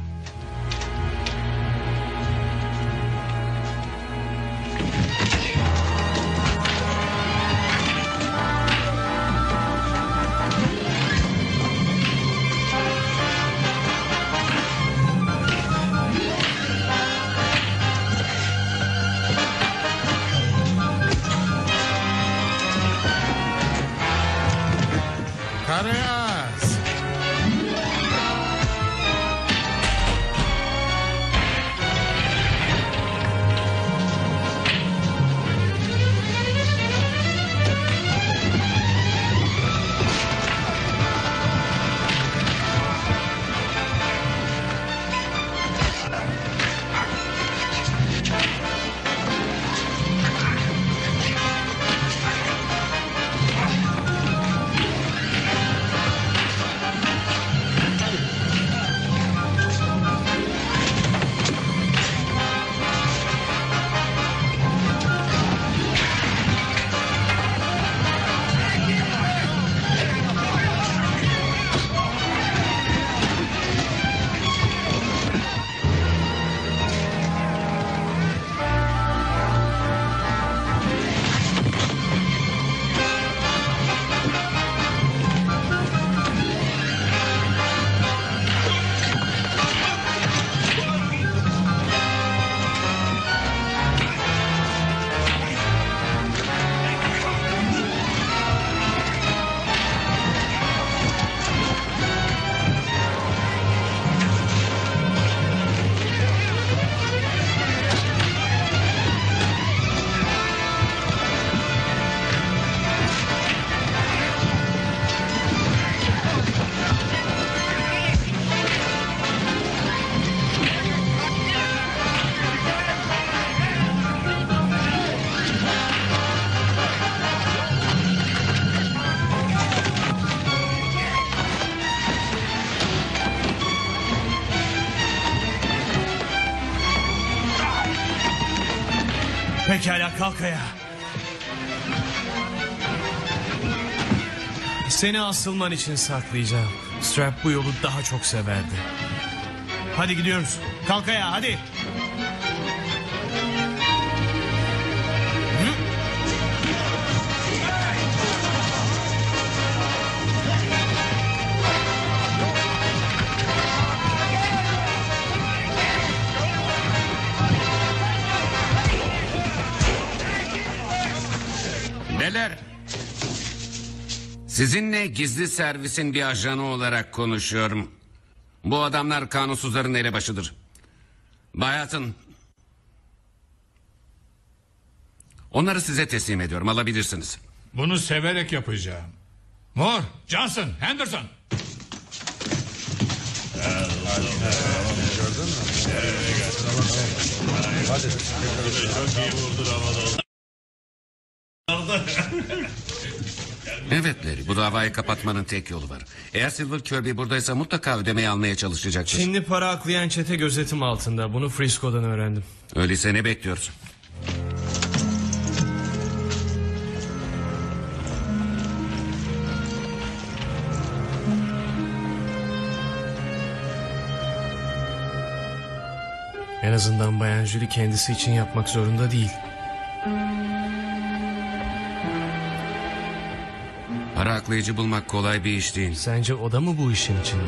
Kalkaya. Seni asılman için saklayacağım. Strap bu yolu daha çok severdi. Hadi gidiyoruz. Kalkaya hadi. Hadi. Sizinle gizli servisin bir ajanı olarak konuşuyorum. Bu adamlar kanunsuzların elebaşıdır. Bayatın. Onları size teslim ediyorum alabilirsiniz. Bunu severek yapacağım. Moore, Johnson, Henderson. Evet Larry bu davayı kapatmanın tek yolu var. Eğer Silver Kirby buradaysa mutlaka ödemeyi almaya çalışacaktır. Çinli para aklayan çete gözetim altında. Bunu Frisco'dan öğrendim. Öyleyse ne bekliyoruz? En azından Bayan Julie kendisi için yapmak zorunda değil. Para aklayıcı bulmak kolay bir iş değil. Sence o da mı bu işin içinde?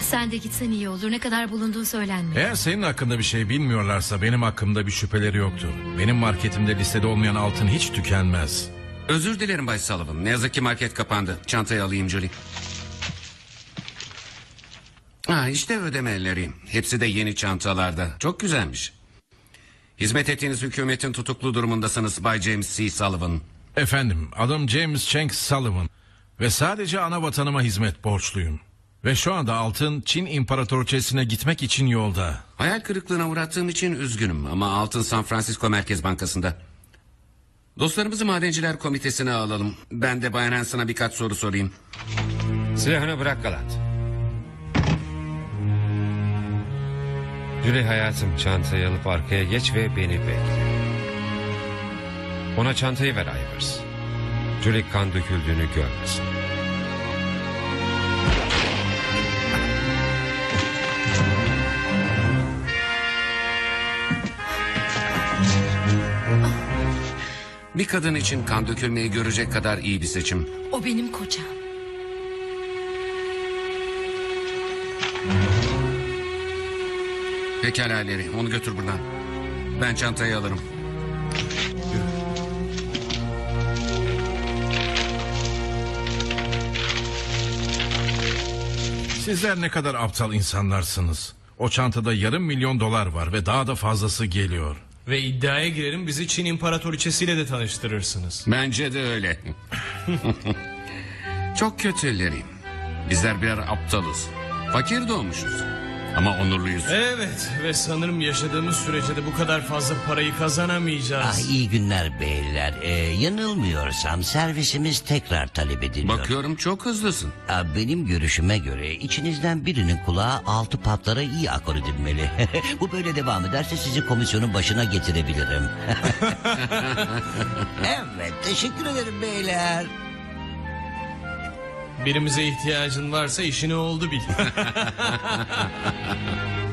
Sen de gitsen iyi olur. Ne kadar bulunduğun söylenmiyor. Eğer senin hakkında bir şey bilmiyorlarsa benim hakkımda bir şüpheleri yoktur. Benim marketimde listede olmayan altın hiç tükenmez. Özür dilerim Bay Sullivan. Ne yazık ki market kapandı. Çantayı alayım Julie. Ha işte ödemeleri. Hepsi de yeni çantalarda. Çok güzelmiş. Hizmet ettiğiniz hükümetin tutuklu durumundasınız Bay James C. Sullivan. Efendim adım James Shanks Sullivan ve sadece ana vatanıma hizmet borçluyum. Ve şu anda altın Çin İmparatoriçesine gitmek için yolda. Hayal kırıklığına uğrattığım için üzgünüm ama altın San Francisco Merkez Bankası'nda. Dostlarımızı Madenciler Komitesi'ne alalım. Ben de Bayan Hanson'a birkaç soru sorayım. Silahını bırak Galant. Julie hayatım çantayı alıp arkaya geç ve beni bekle. Ona çantayı ver Ivers. Julie kan döküldüğünü görmesin. Bir kadın için kan dökülmeyi görecek kadar iyi bir seçim. O benim kocam. Pekala Larry onu götür buradan. Ben çantayı alırım. Sizler ne kadar aptal insanlarsınız. O çantada yarım milyon dolar var ve daha da fazlası geliyor. Ve iddiaya girerim bizi Çin İmparatoriçesiyle de tanıştırırsınız. Bence de öyle. Çok kötü Larry. Bizler birer aptalız. Fakir doğmuşuz. Ama onurluyuz. Evet ve sanırım yaşadığımız sürece de bu kadar fazla parayı kazanamayacağız. Ah, iyi günler beyler. Ee, yanılmıyorsam servisimiz tekrar talep ediliyor. Bakıyorum çok hızlısın. Ah, benim görüşüme göre içinizden birinin kulağı altı patlara iyi akor edilmeli. Bu böyle devam ederse sizi komisyonun başına getirebilirim. evet teşekkür ederim beyler. Birimize ihtiyacın varsa işini oldu bil.